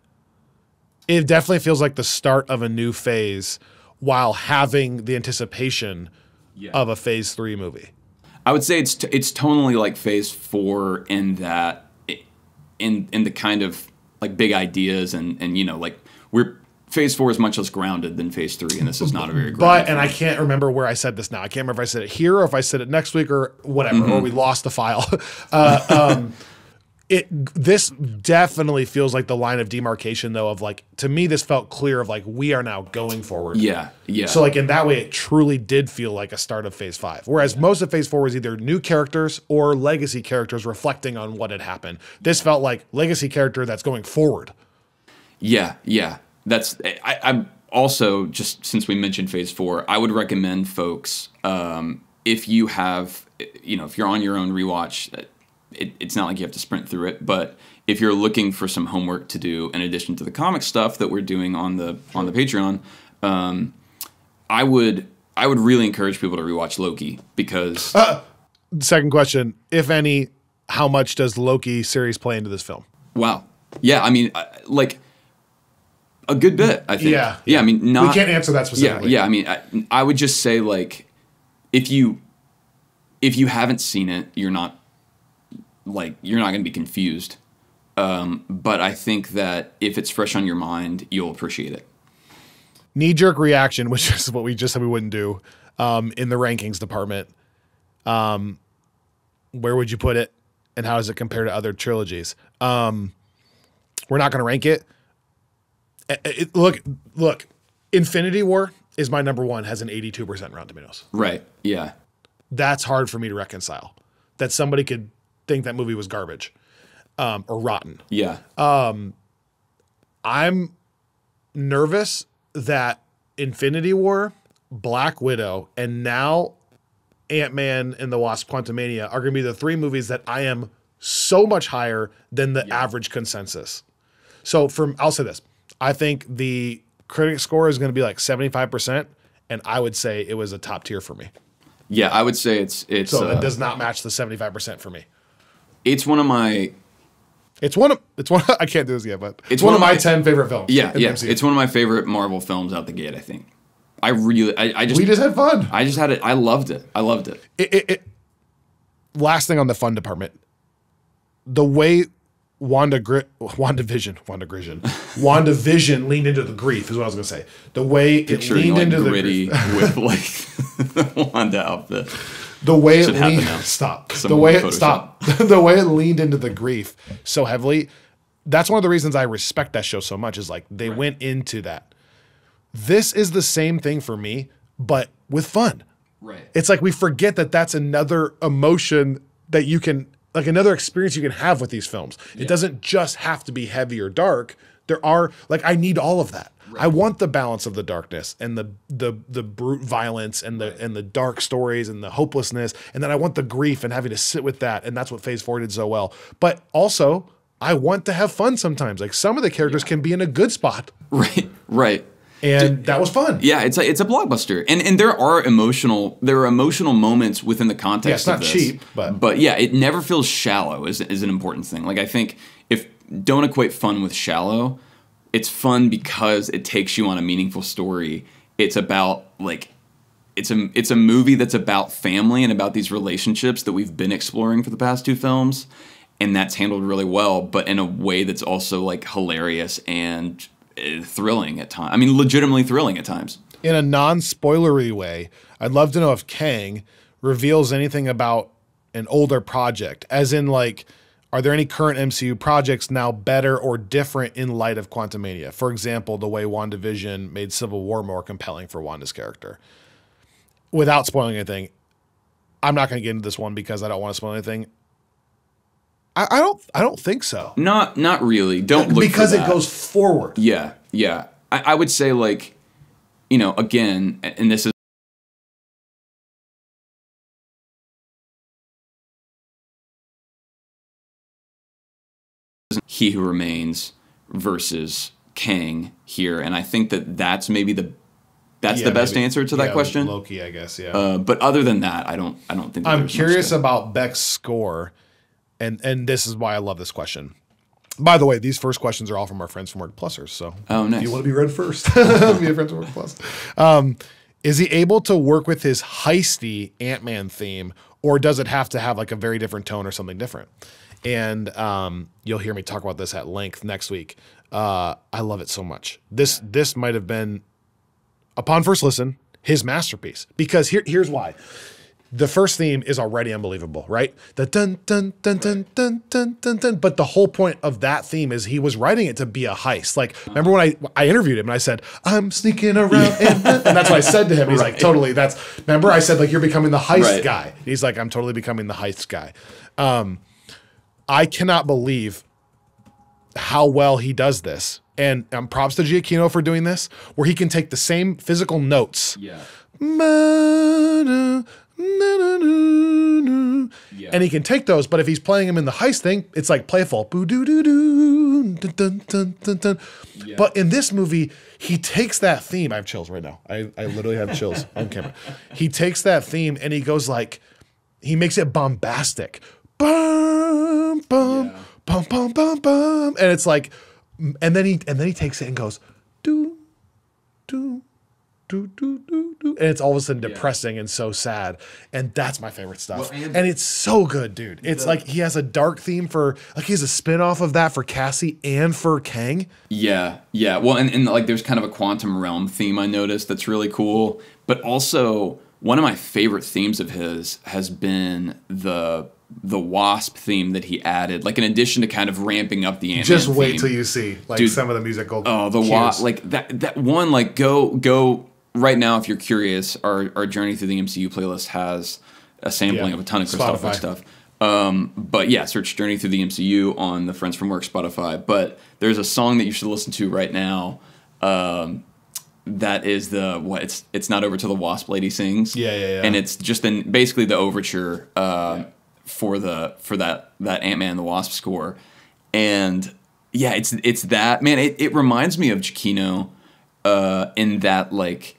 It definitely feels like the start of a new phase while having the anticipation Yeah. of a phase three movie. I would say it's t- it's tonally like Phase Four in that it, in in the kind of like big ideas and and you know like we're Phase Four is much less grounded than Phase Three, and this is not a very But and I can't remember where I said this now. I can't remember if I said it here or if I said it next week or whatever, or we lost the file. uh, um, it this definitely feels like the line of demarcation though of like to me this felt clear of like we are now going forward. yeah, yeah. So like in that way, it truly did feel like a start of Phase Five. Whereas most of Phase Four was either new characters or legacy characters reflecting on what had happened. This felt like legacy character that's going forward. Yeah, yeah. That's I, I'm also just since we mentioned Phase Four, I would recommend folks um, if you have you know if you're on your own rewatch, it, it's not like you have to sprint through it, but if you're looking for some homework to do in addition to the comic stuff that we're doing on the on the Patreon, um, I would I would really encourage people to rewatch Loki because Second question, if any, how much does Loki series play into this film? wow, yeah, I mean I- like. A good bit, I think. Yeah. yeah. I mean, not. we can't answer that yeah specifically. yeah i mean I, I would just say like if you if you haven't seen it you're not like you're not going to be confused um, but i think that if it's fresh on your mind you'll appreciate it knee jerk reaction, which is what we just said we wouldn't do um, in the rankings department. Um, where would you put it, and how does it compare to other trilogies? Um, we're not going to rank it. It- it- Look, look, Infinity War is my number one, has an eighty-two percent Rotten Tomatoes. right yeah That's hard for me to reconcile. That somebody could think that movie was garbage um, or rotten. yeah I'm nervous that Infinity War, Black Widow, and now Ant Man and the Wasp Quantumania are going to be the three movies that I am so much higher than the average consensus. So from I'll say this. I think the critic score is going to be like 75% and I would say it was a top tier for me. yeah i would say it's it's So uh, it does not match the 75% for me. It's one of my It's one of it's one I can't do this yet, but it's, one, one of my my- 10 favorite films. yeah yeah it's one of my favorite marvel films out the gate i think i really i, I just we just had fun. i just had it i loved it i loved it it, it, it, last thing on the fun department, the way Wanda Gri- WandaVision, Wanda Vision, WandaVision leaned into the grief is what I was gonna say. The way it leaned like into gritty the grief, with like the Wanda outfit. The way it Should leaned, now. stop, the way it Photoshop. stop, the way it leaned into the grief so heavily. That's one of the reasons I respect that show so much. Is like they went into that. This is the same thing for me, but with fun. Right. it's like we forget that that's another emotion that you can like another experience you can have with these films it doesn't just have to be heavy or dark there are like i need all of that i want the balance of the darkness and the the the brute violence and the and the dark stories and the hopelessness and then i want the grief and having to sit with that and that's what phase 4 did so well but also i want to have fun sometimes like some of the characters can be in a good spot Right, right. and that was fun. Yeah, it's a it's a blockbuster, and and there are emotional there are emotional moments within the context. Yeah, it's of not this. cheap, but- but yeah, it never feels shallow. Is is an important thing. Like I think if don't equate fun with shallow, it's fun because it takes you on a meaningful story. It's about like it's a it's a movie that's about family and about these relationships that we've been exploring for the past two films, and that's handled really well, but in a way that's also like hilarious and uh, thrilling at times. I mean, legitimately thrilling at times. in a non-spoilery way, I'd love to know if Kang reveals anything about an older project, as in like, are there any current MCU projects now better or different in light of Quantumania? For example, the way WandaVision made Civil War more compelling for Wanda's character. Without spoiling anything, I'm not going to get into this one because I don't want to spoil anything. I, I don't. I don't think so. Not not really. Don't look because it goes forward. Yeah, yeah. I, I would say like, you know, again, and this is He Who Remains versus Kang here, and I think that that's maybe the that's Yeah, the best maybe- answer to that yeah, question. Loki, I guess. Yeah. Uh, but other than that, I don't I don't think. I'm curious about Beck's score, and and this is why I love this question. By the way, these first questions are all from our friends from Work Plusers. So, Oh, nice. you want to be read first, be a friend from Work Plus. Um, is he able to work with his heisty Ant Man theme, or does it have to have like a very different tone or something different? And um, you'll hear me talk about this at length next week. Uh, I love it so much. This this might have been, upon first listen, his masterpiece. Because here here's why the first theme is already unbelievable, right? The dun dun dun dun dun dun dun dun. But the whole point of that theme is he was writing it to be a heist. Like, remember when I I interviewed him and I said, "I'm sneaking around," and, and that's what I said to him. He's like, "Totally." That's remember I said like you're becoming the heist Right. guy. He's like, "I'm totally becoming the heist guy." Um, I cannot believe how well he does this. And um, props to Giacchino for doing this, where he can take the same physical notes Yeah. Yeah. And he can take those, but if he's playing them in the heist thing, it's like playful. Dun. But in this movie, he takes that theme. I have chills right now. I, I literally have chills on camera. He takes that theme and he goes like, he makes it bombastic. Bum, bum, Yeah. bum, bum, bum, bum. And it's like, and then he and then he takes it and goes, do, do, do, do, do, do. And it's all of a sudden depressing and so sad. And that's my favorite stuff. Well, and- and, it's so good, dude. It's like he has a dark theme for like he has a spin-off of that for Cassie and for Kang. Yeah, yeah. Well, and, and like there's kind of a quantum realm theme I noticed that's really cool. But also one of my favorite themes of his has been the the wasp theme that he added. Like in addition to kind of ramping up the Ant-Man Just wait theme. till you see like Dude. some of the musical. Oh, the cues. wa- like that that one like go go right now if you're curious. Our our journey through the MCU playlist has a sampling Yeah. of a ton of Christopher Spotify. stuff. Um, but yeah, search Journey Through the MCU on the Friends from Work Spotify. But there's a song that you should listen to right now. Um, that is the what it's it's not over till the Wasp Lady sings. Yeah, yeah, yeah. And it's just then basically the overture uh, for the for that that Ant Man and the Wasp score, and yeah, it's it's that man. It, it reminds me of Giacchino uh, in that like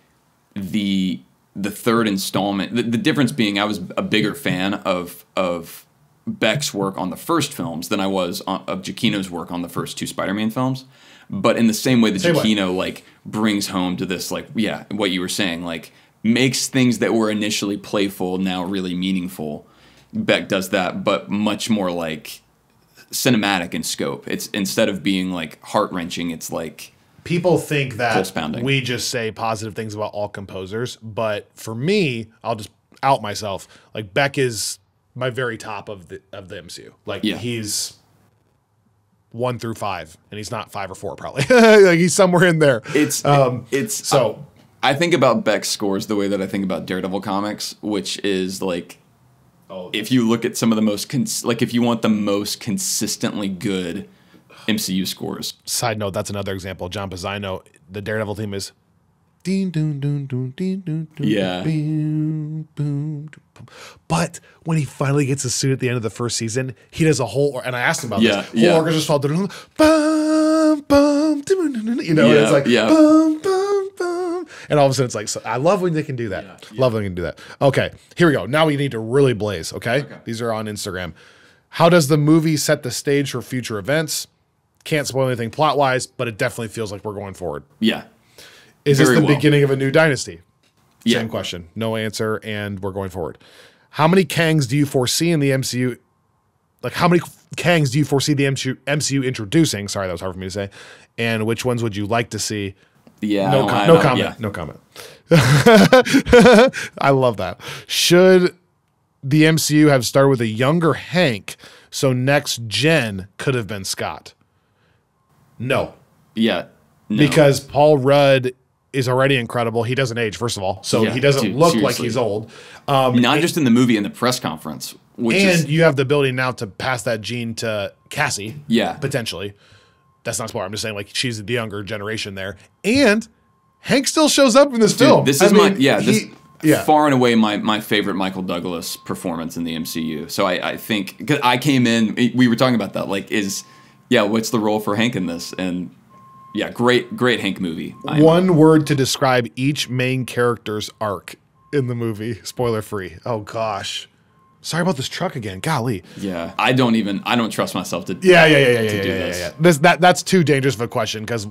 the the third installment. The, the difference being, I was a bigger fan of of Beck's work on the first films than I was on, of Giacchino's work on the first two Spider-Man films. But in the same way that. Giacchino like brings home to this like yeah, what you were saying like makes things that were initially playful now really meaningful. Beck does that, but much more like cinematic in scope. It's instead of being like heart wrenching, it's like people think that we just say positive things about all composers, but for me, I'll just out myself. Like Beck is my very top of the of the MCU. Like Yeah. he's one through five, and he's not five or four probably. like he's somewhere in there. it's Um, it's so- I think about Beck's scores the way that I think about Daredevil comics, which is like if you look at some of the most cons- like if you want the most consistently good MCU scores. Side note, that's another example. John Paesano, the Daredevil theme is. Ding, doon, doon, doon, ding, doon, doon, Yeah. boom, boom, boom. But when he finally gets a suit at the end of the first season, he does a whole, and I asked him about Yeah, this, whole yeah. orchestra fall, bum, bum, you know, and it's like, yeah. bum, bum, boom. And all of a sudden it's like, so I love when they can do that. Love when they can do that. Okay, here we go. Now we need to really blaze, okay? These are on Instagram. How does the movie set the stage for future events? Can't spoil anything plot wise, but it definitely feels like we're going forward. Yeah. Is this the well. beginning of a new dynasty? Yeah. Same question. No answer, and we're going forward. How many Kangs do you foresee in the MCU? Like, how many Kangs do you foresee the MCU, MCU introducing? Sorry, that was hard for me to say. And which ones would you like to see? Yeah. No, com- no comment. yeah. No comment. I love that. Should the MCU have started with a younger Hank, so next gen could have been Scott? No, Yeah. No. because Paul Rudd is already incredible. He doesn't age, first of all, so Yeah, he doesn't dude, look like he's old. Um, not just in the movie and the press conference, which and is you have the ability now to pass that gene to Cassie. Yeah. potentially. That's not spoiler. I'm just saying, like she's the younger generation there, and Hank still shows up in this Dude, film. this I is my mean, yeah, this he- yeah. far and away my my favorite Michael Douglas performance in the MCU. So I I think because I came in, we were talking about that. Like, is yeah, what's the role for Hank in this? And yeah, great, great Hank movie. One word to describe each main character's arc in the movie. Spoiler free. Oh gosh. Sorry about this truck again. Golly. Yeah, I don't even. I don't trust myself to. Yeah, yeah, yeah, yeah, yeah, yeah, yeah, yeah, This that that's too dangerous of a question because.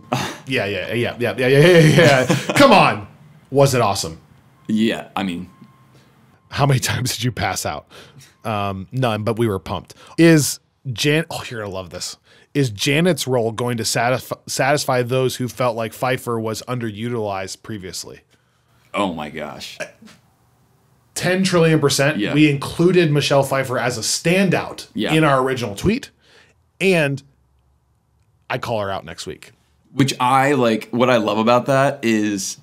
yeah, yeah, yeah, yeah, yeah, yeah, yeah. Come on. Was it awesome? Yeah, I mean. How many times did you pass out? Um, none, but we were pumped. Is Jan? Oh, you're gonna love this. Is Janet's role going to satisfy satisfy those who felt like Pfeiffer was underutilized previously? oh my gosh, 10 trillion percent. Yeah. We included Michelle Pfeiffer as a standout Yeah. in our original tweet. And I call her out next week. which I like. What I love about that is.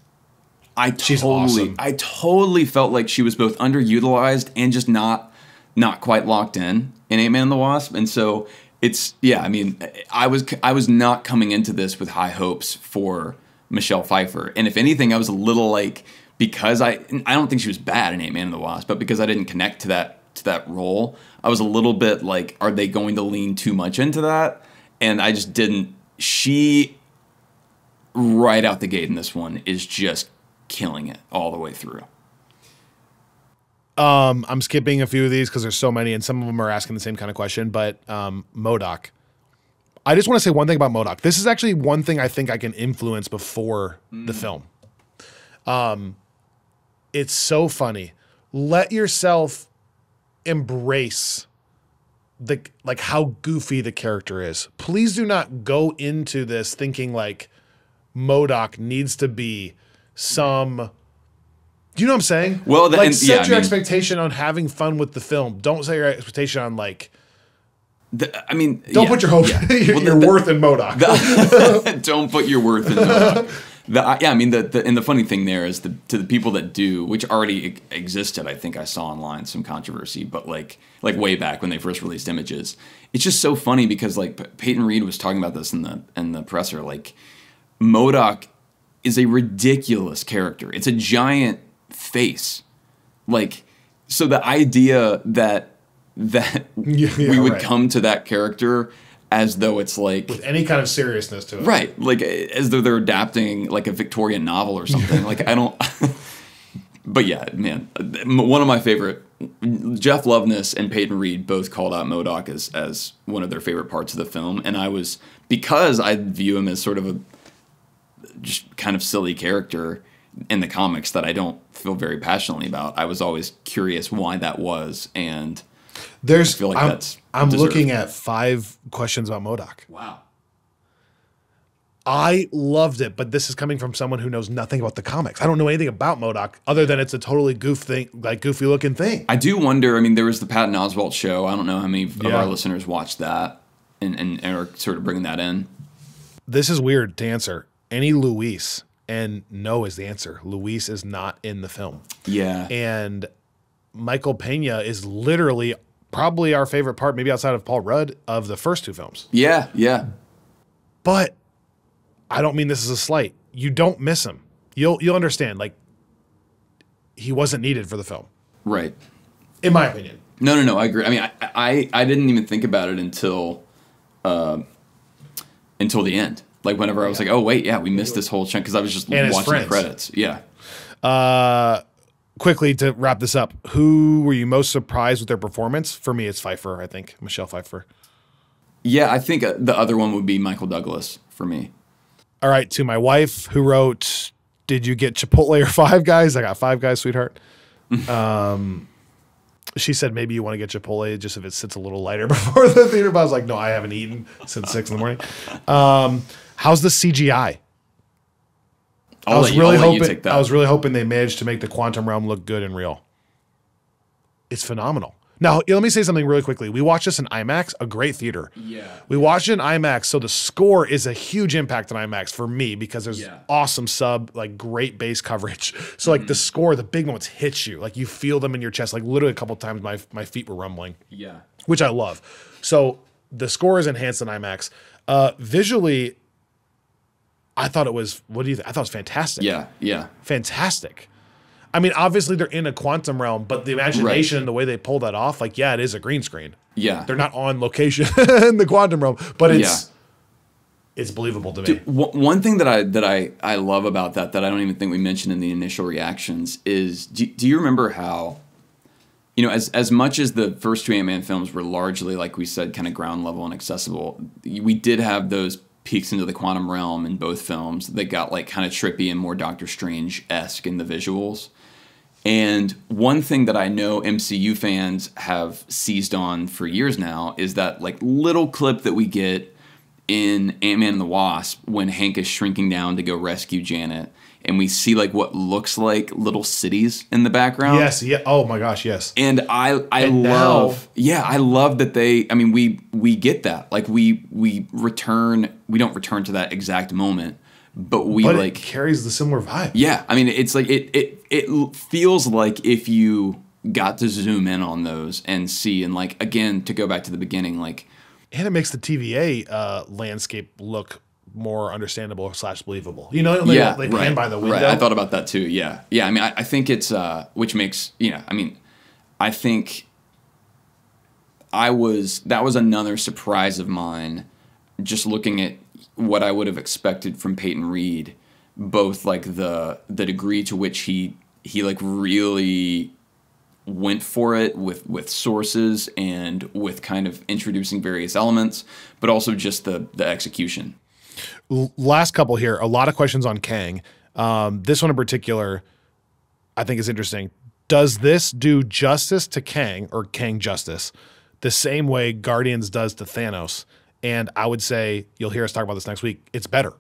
I She's totally, awesome. I totally felt like she was both underutilized and just not, not quite locked in in Ant Man and the Wasp, and so it's yeah. I mean, I was I was not coming into this with high hopes for Michelle Pfeiffer, and if anything, I was a little like because I I don't think she was bad in Ant Man and the Wasp, but because I didn't connect to that to that role, I was a little bit like, are they going to lean too much into that? And I just didn't. She right out the gate in this one is just killing it all the way through. Um, I'm skipping a few of these because there's so many, and some of them are asking the same kind of question. But um, MODOK, I just want to say one thing about MODOK. This is actually one thing I think I can influence before the film. Um, it's so funny. Let yourself embrace the like how goofy the character is. Please do not go into this thinking like MODOK needs to be some. Do you know what I'm saying? Well, the- like and- set yeah, I your mean- expectation on having fun with the film. Don't set your expectation on like. The, I mean, Don't yeah, put your hope, yeah. your, Well, your the- worth in MODOK. don't put your worth in MODOK. The, yeah, I mean, the, the and the funny thing there is the to the people that do, which already existed. I think I saw online some controversy, but like like way back when they first released images, it's just so funny because like Peyton Reed was talking about this in the in the presser. Like MODOK is a ridiculous character. It's a giant face, like so the idea that that Yeah, yeah, we would right. come to that character as though it's like with Any kind of seriousness to it. Right, like as though they're adapting like a Victorian novel or something. like I don't. but yeah, man, one of my favorite. Jeff Loveness and Peyton Reed both called out MODOK as as one of their favorite parts of the film, and I was because I view him as sort of a just kind of silly character in the comics that I don't feel very passionately about. I was always curious why that was, and There's. feel like I'm, that's I'm deserved. looking at five questions about MODOK. wow, I loved it, but this is coming from someone who knows nothing about the comics. I don't know anything about MODOK other than it's a totally goof thing, like goofy looking thing. I do wonder. I mean, there was the Patton Oswalt show. I don't know how many of Yeah. our listeners watched that and, and, and are sort of bringing that in. This is weird to answer. Any Luis, and no is the answer. Luis is not in the film. Yeah. And Michael Pena is literally probably our favorite part, maybe outside of Paul Rudd, of the first two films. yeah. Yeah. But I don't mean this as a slight. You don't miss him. You'll you'll understand. Like he wasn't needed for the film, Right. in my opinion. No, no, no. I agree. I mean, I, I, I didn't even think about it until, uh, until the end. Like whenever I was like, oh wait, yeah, we missed this whole chunk because I was just And watching the credits. Yeah. Uh, quickly to wrap this up, who were you most surprised with their performance? For me, it's Pfeiffer. I think Michelle Pfeiffer. Yeah, I think uh, the other one would be Michael Douglas for me. All right, to my wife who wrote, "Did you get Chipotle or Five Guys?" I got Five Guys, sweetheart. um, she said maybe you want to get Chipotle just if it sits a little lighter before the theater. But I was like, no, I haven't eaten since six in the morning. Um, how's the CGI? I'll I was you- really I'll hoping. I was really hoping they managed to make the quantum realm look good and real. It's phenomenal. Now, let me say something really quickly. We watched this in IMAX, a great theater. Yeah. We watched it in IMAX, so the score is a huge impact on IMAX for me because there's Yeah. awesome sub, like great bass coverage. So like the Mm-hmm. score, the big ones hit you, like you feel them in your chest. Like literally a couple times, my my feet were rumbling Yeah. which I love. So the score is enhanced in IMAX. Uh, visually, I thought it was. What do you? think? I thought it was fantastic. Yeah. Yeah. fantastic. I mean, obviously they're in a quantum realm, but the imagination and the way they pull that off, like, yeah, it is a green screen. Yeah. They're not on location in the quantum realm, but it's it's believable to me. One one thing that I that I, I love about that that I don't even think we mentioned in the initial reactions is do, do you remember how you know as as much as the first two Ant-Man films were largely like we said kind of ground level and accessible we did have those peeks into the quantum realm in both films that got like kind of trippy and more Doctor Strange esque in the visuals. And one thing that I know MCU fans have seized on for years now is that like little clip that we get in Ant Man and the Wasp when Hank is shrinking down to go rescue Janet, and we see like what looks like little cities in the background. Yes. Yeah. Oh my gosh. Yes. And I I And love yeah I love that they I mean we we get that like we we return we don't return to that exact moment but we But like it carries the similar vibe. yeah, I mean, it's like it it it feels like if you got to zoom in on those and see and like again to go back to the beginning, like and it makes the TVA uh, landscape look more understandable slash believable. You know, they, yeah, they right, by the window. right. I thought about that too. Yeah, yeah. I mean, I, I think it's uh, which makes you know, I mean, I think I was that was another surprise of mine, just looking at what I would have expected from Peyton Reed, both like the the degree to which he he like really went for it with with sources and with kind of introducing various elements, but also just the the execution. L- last couple here. A lot of questions on Kang. Um, this one in particular, I think is interesting. Does this do justice to Kang or Kang justice the same way Guardians does to Thanos? And I would say you'll hear us talk about this next week. It's better.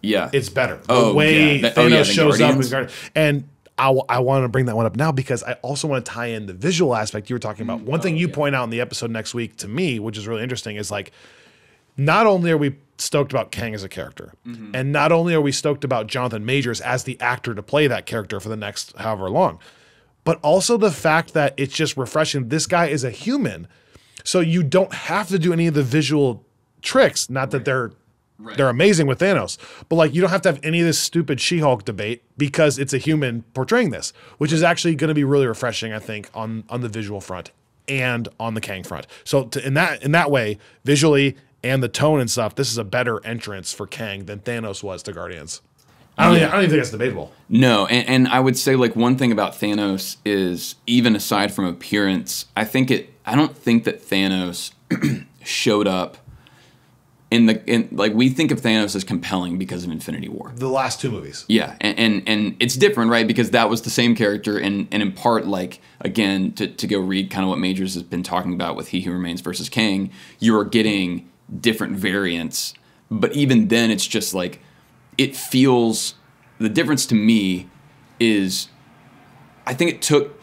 Yeah, It's better. The Oh, way yeah. Thanos oh, yeah, the shows up Guardians. in Guardians. And I, I want to bring that one up now because I also want to tie in the visual aspect you were talking about. One thing you point out in the episode next week to me, which is really interesting, is like not only are we stoked about Kang as a character, mm-hmm. and not only are we stoked about Jonathan Majors as the actor to play that character for the next however long, but also the fact that it's just refreshing. This guy is a human, so you don't have to do any of the visual tricks. Not that they're they're amazing with Thanos, but like you don't have to have any of this stupid She-Hulk debate because it's a human portraying this, which is actually going to be really refreshing, I think, on on the visual front and on the Kang front. So to, in that in that way, visually and the tone and stuff, this is a better entrance for Kang than Thanos was to Guardians. I don't, even, I don't even think that's debatable. No, and, and I would say like one thing about Thanos is even aside from appearance, I think it. I don't think that Thanos showed up in the in like we think of Thanos as compelling because of Infinity War. The last two movies. Yeah, and, and and it's different, right? Because that was the same character, and and in part, like again, to to go read kind of what Majors has been talking about with He Who Remains versus Kang, you are getting different variants, but even then, it's just like it feels. The difference to me is, I think it took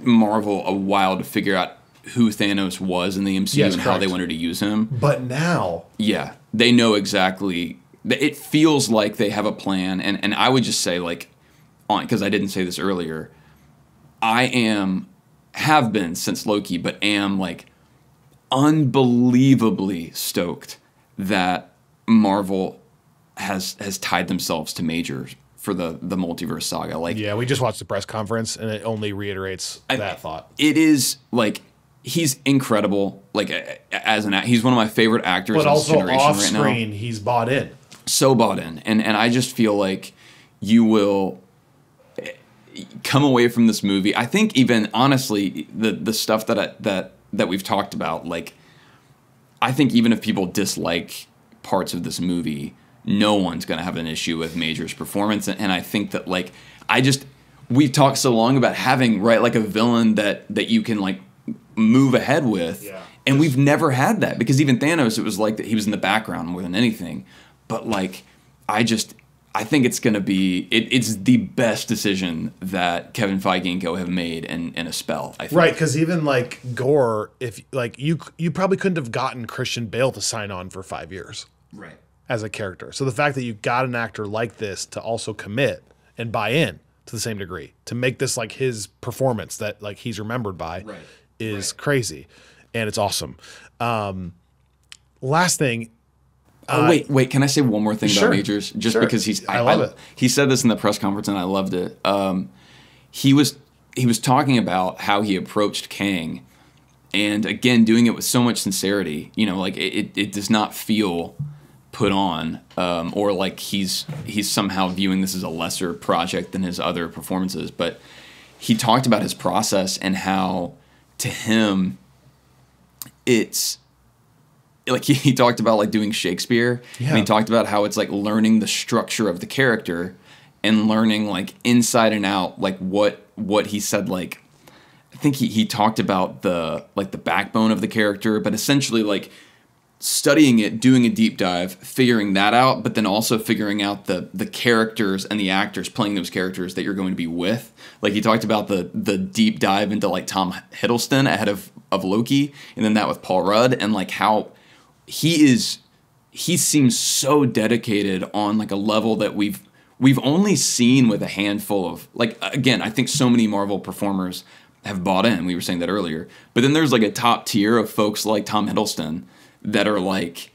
Marvel a while to figure out who Thanos was in the MCU Yes, and how they wanted to use him. But now, Yeah, they know exactly. It feels like they have a plan, and and I would just say like, on because I didn't say this earlier. I am, have been since Loki, but am like, unbelievably stoked that Marvel has has tied themselves to Major for the the multiverse saga. Like yeah, we just watched the press conference and it only reiterates that thought. it is like he's incredible. Like as an he's one of my favorite actors But also generation off right now. screen, he's bought in. so bought in, and and I just feel like you will eh, come away from this movie. I think even honestly, the the stuff that I, that that we've talked about, like I think even if people dislike parts of this movie, no one's going to have an issue with Major's performance, and, and I think that like I just we've talked so long about having right like a villain that that you can like move ahead with. Yeah. And we've never had that because even Thanos, it was like that he was in the background more than anything. But like, I just, I think it's going to be, it, it's the best decision that Kevin Feige and Go have made in, in a spell. I think. Right, because even like Gorr, if like you you probably couldn't have gotten Christian Bale to sign on for five years Right. as a character. So the fact that you got an actor like this to also commit and buy in to the same degree to make this like his performance that like he's remembered by Right. is crazy, and it's awesome. Um, last thing, Oh, wait, wait. Can I say one more thing Sure. about Majors? Just Sure. because he's, I love it. He said this in the press conference, and I loved it. Um, he was he was talking about how he approached Kang, and again, doing it with so much sincerity. You know, like it, it, it does not feel put on, um, or like he's he's somehow viewing this as a lesser project than his other performances. But he talked about his process and how, to him, it's like he, he talked about like doing Shakespeare and he talked about how it's like learning the structure of the character and learning like inside and out like what what he said like I think he, he talked about the like the backbone of the character but essentially like studying it doing a deep dive figuring that out but then also figuring out the the characters and the actors playing those characters that you're going to be with. Like he talked about the the deep dive into like Tom Hiddleston ahead of of Loki and then that with Paul Rudd and like how he is he seems so dedicated on like a level that we've we've only seen with a handful of like again i think so many marvel performers have bought in. We were saying that earlier. But then there's like a top tier of folks like tom hiddleston that are like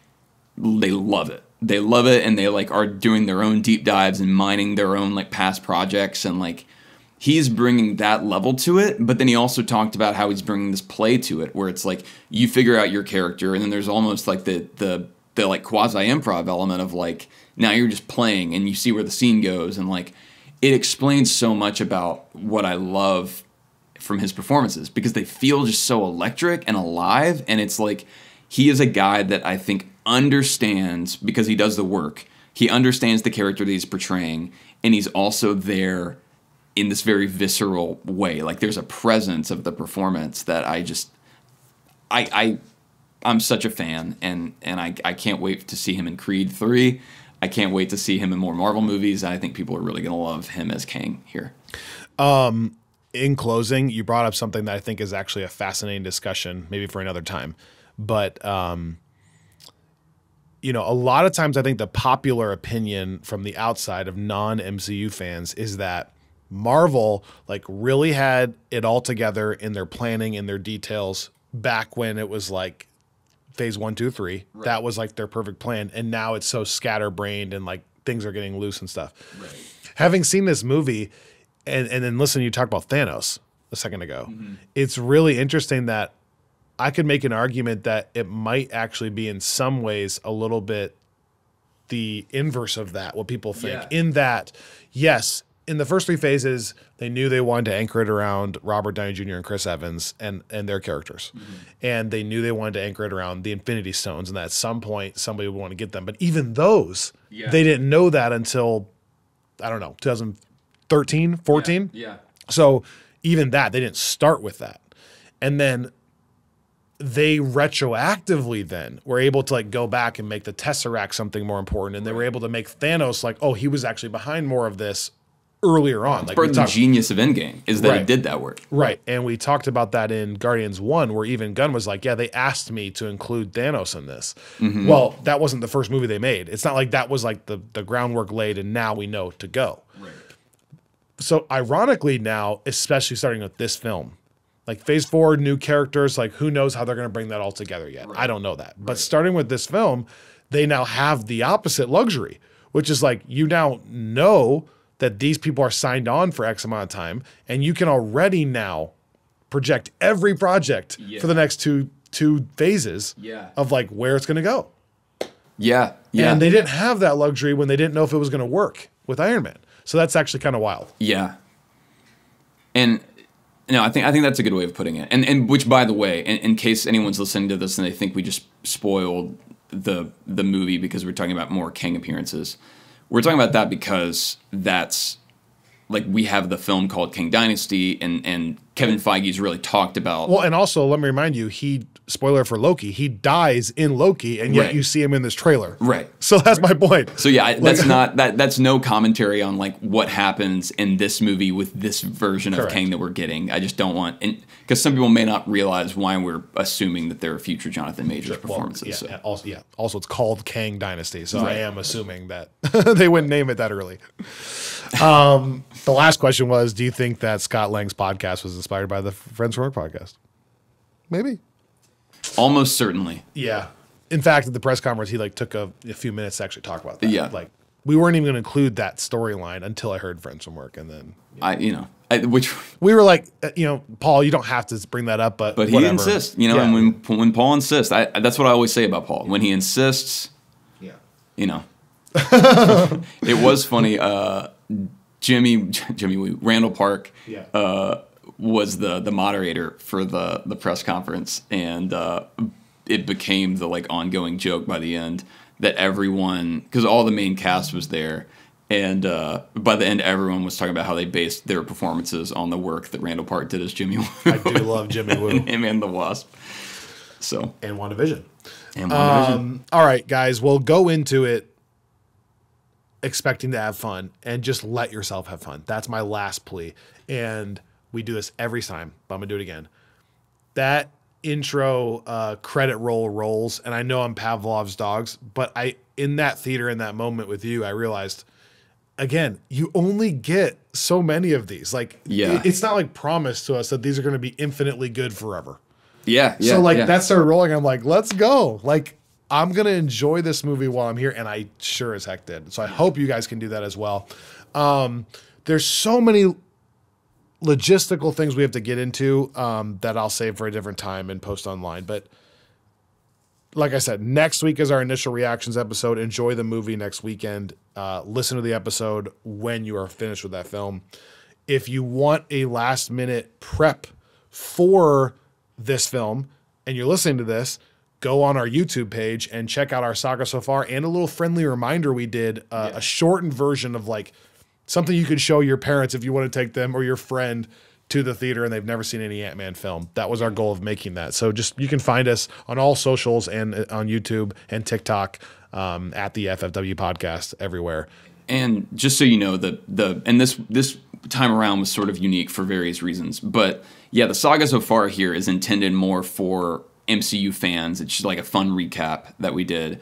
they love it. They love it and they like are doing their own deep dives and mining their own like past projects and like he's bringing that level to it but then he also talked about how he's bringing this play to it where it's like you figure out your character and then there's almost like the the the like quasi improv element of like now you're just playing and you see where the scene goes and like it explains so much about what I love from his performances because they feel just so electric and alive and it's like he is a guy that I think understands because he does the work. He understands the character that he's portraying and he's also there in this very visceral way. Like there's a presence of the performance that I just I I I'm such a fan and and I I can't wait to see him in Creed 3. I can't wait to see him in more Marvel movies. I think people are really going to love him as Kang here. Um in closing, you brought up something that I think is actually a fascinating discussion, maybe for another time. But um, you know, a lot of times I think the popular opinion from the outside of non MCU fans is that Marvel like really had it all together in their planning and their details back when it was like phase one, two, three. That was like their perfect plan. And now it's so scatterbrained and like things are getting loose and stuff. Having seen this movie and, and then listen, you talk about Thanos a second ago. Mm-hmm. It's really interesting that I could make an argument that it might actually be in some ways a little bit the inverse of that, what people think. Yeah. In that, yes, in the first three phases, they knew they wanted to anchor it around Robert Downey Jr. and Chris Evans and and their characters, mm-hmm. and they knew they wanted to anchor it around the Infinity Stones, and that at some point somebody would want to get them. But even those, Yeah. they didn't know that until I don't know, 2013, 14. Yeah. So even that, they didn't start with that. And then they retroactively then were able to like go back and make the Tesseract something more important. And they were able to make Thanos like, oh, he was actually behind more of this earlier on. Like Part of the genius of Endgame is that Right. it did that work. Right. And we talked about that in Guardians 1, where even Gunn was like, yeah, they asked me to include Thanos in this. Mm-hmm. Well, that wasn't the first movie they made. It's not like that was like the, the groundwork laid and now we know to go. So, ironically, now, especially starting with this film, like phase four, new characters, like who knows how they're going to bring that all together yet. I don't know that. But starting with this film, they now have the opposite luxury, which is like you now know that these people are signed on for X amount of time, and you can already now project every project Yeah. for the next two two phases Yeah. of like where it's going to go. Yeah. Yeah. And they didn't have that luxury when they didn't know if it was going to work with Iron Man. So that's actually kind of wild. Yeah. And no, I think I think that's a good way of putting it. And and which, by the way, in, in case anyone's listening to this and they think we just spoiled the the movie because we're talking about more Kang appearances, we're talking about that because that's like we have the film called Kang Dynasty, and and Kevin Feige's really talked about. Well, and also let me remind you, he spoiler for Loki, he dies in Loki, and yet Right. you see him in this trailer. Right. So that's my point. So yeah, I- that's not that that's no commentary on like what happens in this movie with this version of Kang that we're getting. I just don't want and because some people may not realize why we're assuming that there are future Jonathan Majors Well, performances. yeah, so. also, yeah. Also, it's called Kang Dynasty, so I am assuming that they wouldn't name it that early. Um, the last question was: Do you think that Scott Lang's podcast was inspired by the Friends from Work podcast? Maybe. Almost certainly. Yeah. In fact, at the press conference, he like took a, a few minutes to actually talk about that. Yeah. Like we weren't even going to include that storyline until I heard Friends from Work, and then I you know I, which we were like, uh, you know, Paul, you don't have to bring that up, but but he insists. You know, Yeah. and when when Paul insists, I that's what I always say about Paul. When he insists, yeah. you know. it was funny. Uh, Jimmy Jimmy Randall Park Yeah. uh, was the the moderator for the the press conference, and uh, it became the like ongoing joke by the end that everyone because all the main cast was there. And uh, by the end, everyone was talking about how they based their performances on the work that Randall Park did as Jimmy Woo, I do love Jimmy Woo him and the Wasp. So, and WandaVision. and WandaVision. Um, all right, guys, we'll go into it expecting to have fun and just let yourself have fun. That's my last plea. And we do this every time, but I'm to do it again. That intro uh, credit roll rolls, and I know I'm Pavlov's dogs, but I, in that theater, in that moment with you, I realized again, you only get so many of these. Like, Yeah. it- it's not like promised to us that these are going to be infinitely good forever yeah, yeah. so like yeah. that started rolling. I'm like, let's go. Like I'm gonna enjoy this movie while I'm here, and I sure as heck did. So I hope you guys can do that as well. Um, there's so many logistical things we have to get into um, that I'll save for a different time and post online. But like I said, next week is our initial reactions episode. Enjoy the movie next weekend. Uh, listen to the episode when you are finished with that film. If you want a last minute prep for this film and you're listening to this, go on our YouTube page and check out our saga so far and a little friendly reminder we did uh, a shortened version of like something you could show your parents if you want to take them or your friend to the theater and they've never seen any Ant-Man film. That was our goal of making that. So just you can find us on all socials and uh, on YouTube and TikTok um, at the FFW podcast everywhere. And just so you know, the the and this this time around was sort of unique for various reasons. But yeah, the saga so far here is intended more for MCU fans. It's just like a fun recap that we did.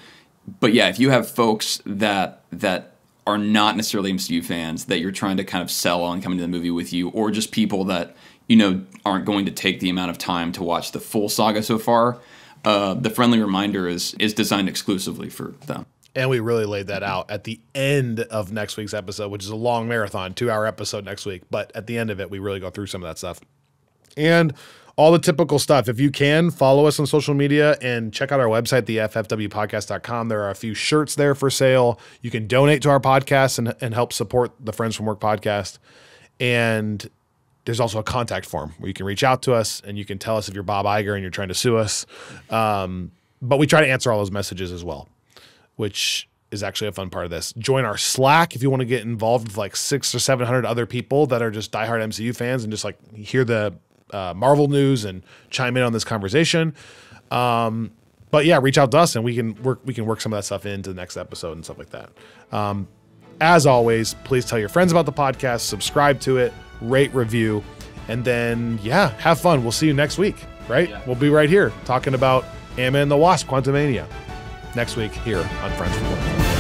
But yeah, if you have folks that that are not necessarily MCU fans that you're trying to kind of sell on coming to the movie with you, or just people that you know aren't going to take the amount of time to watch the full saga so far, uh, the friendly reminder is is designed exclusively for them. And we really laid that out at the end of next week's episode, which is a long marathon, two hour episode next week. But at the end of it, we really go through some of that stuff. And all the typical stuff. If you can, follow us on social media and check out our website, theffwpodcast.com. There are a few shirts there for sale. You can donate to our podcast and, and help support the Friends from Work podcast. And there's also a contact form where you can reach out to us and you can tell us if you're Bob Iger and you're trying to sue us. Um, but we try to answer all those messages as well which is actually a fun part of this. Join our Slack if you want to get involved with like six or seven hundred other people that are just diehard MCU fans and just like hear the uh, Marvel news and chime in on this conversation. Um, but yeah, reach out to us and we can work we can work some of that stuff into the next episode and stuff like that. Um, as always, please tell your friends about the podcast, subscribe to it, rate, review, and then yeah, have fun. We'll see you next week, right? We'll be right here talking about Ant-Man and the Wasp: Quantumania next week here on Friends Work.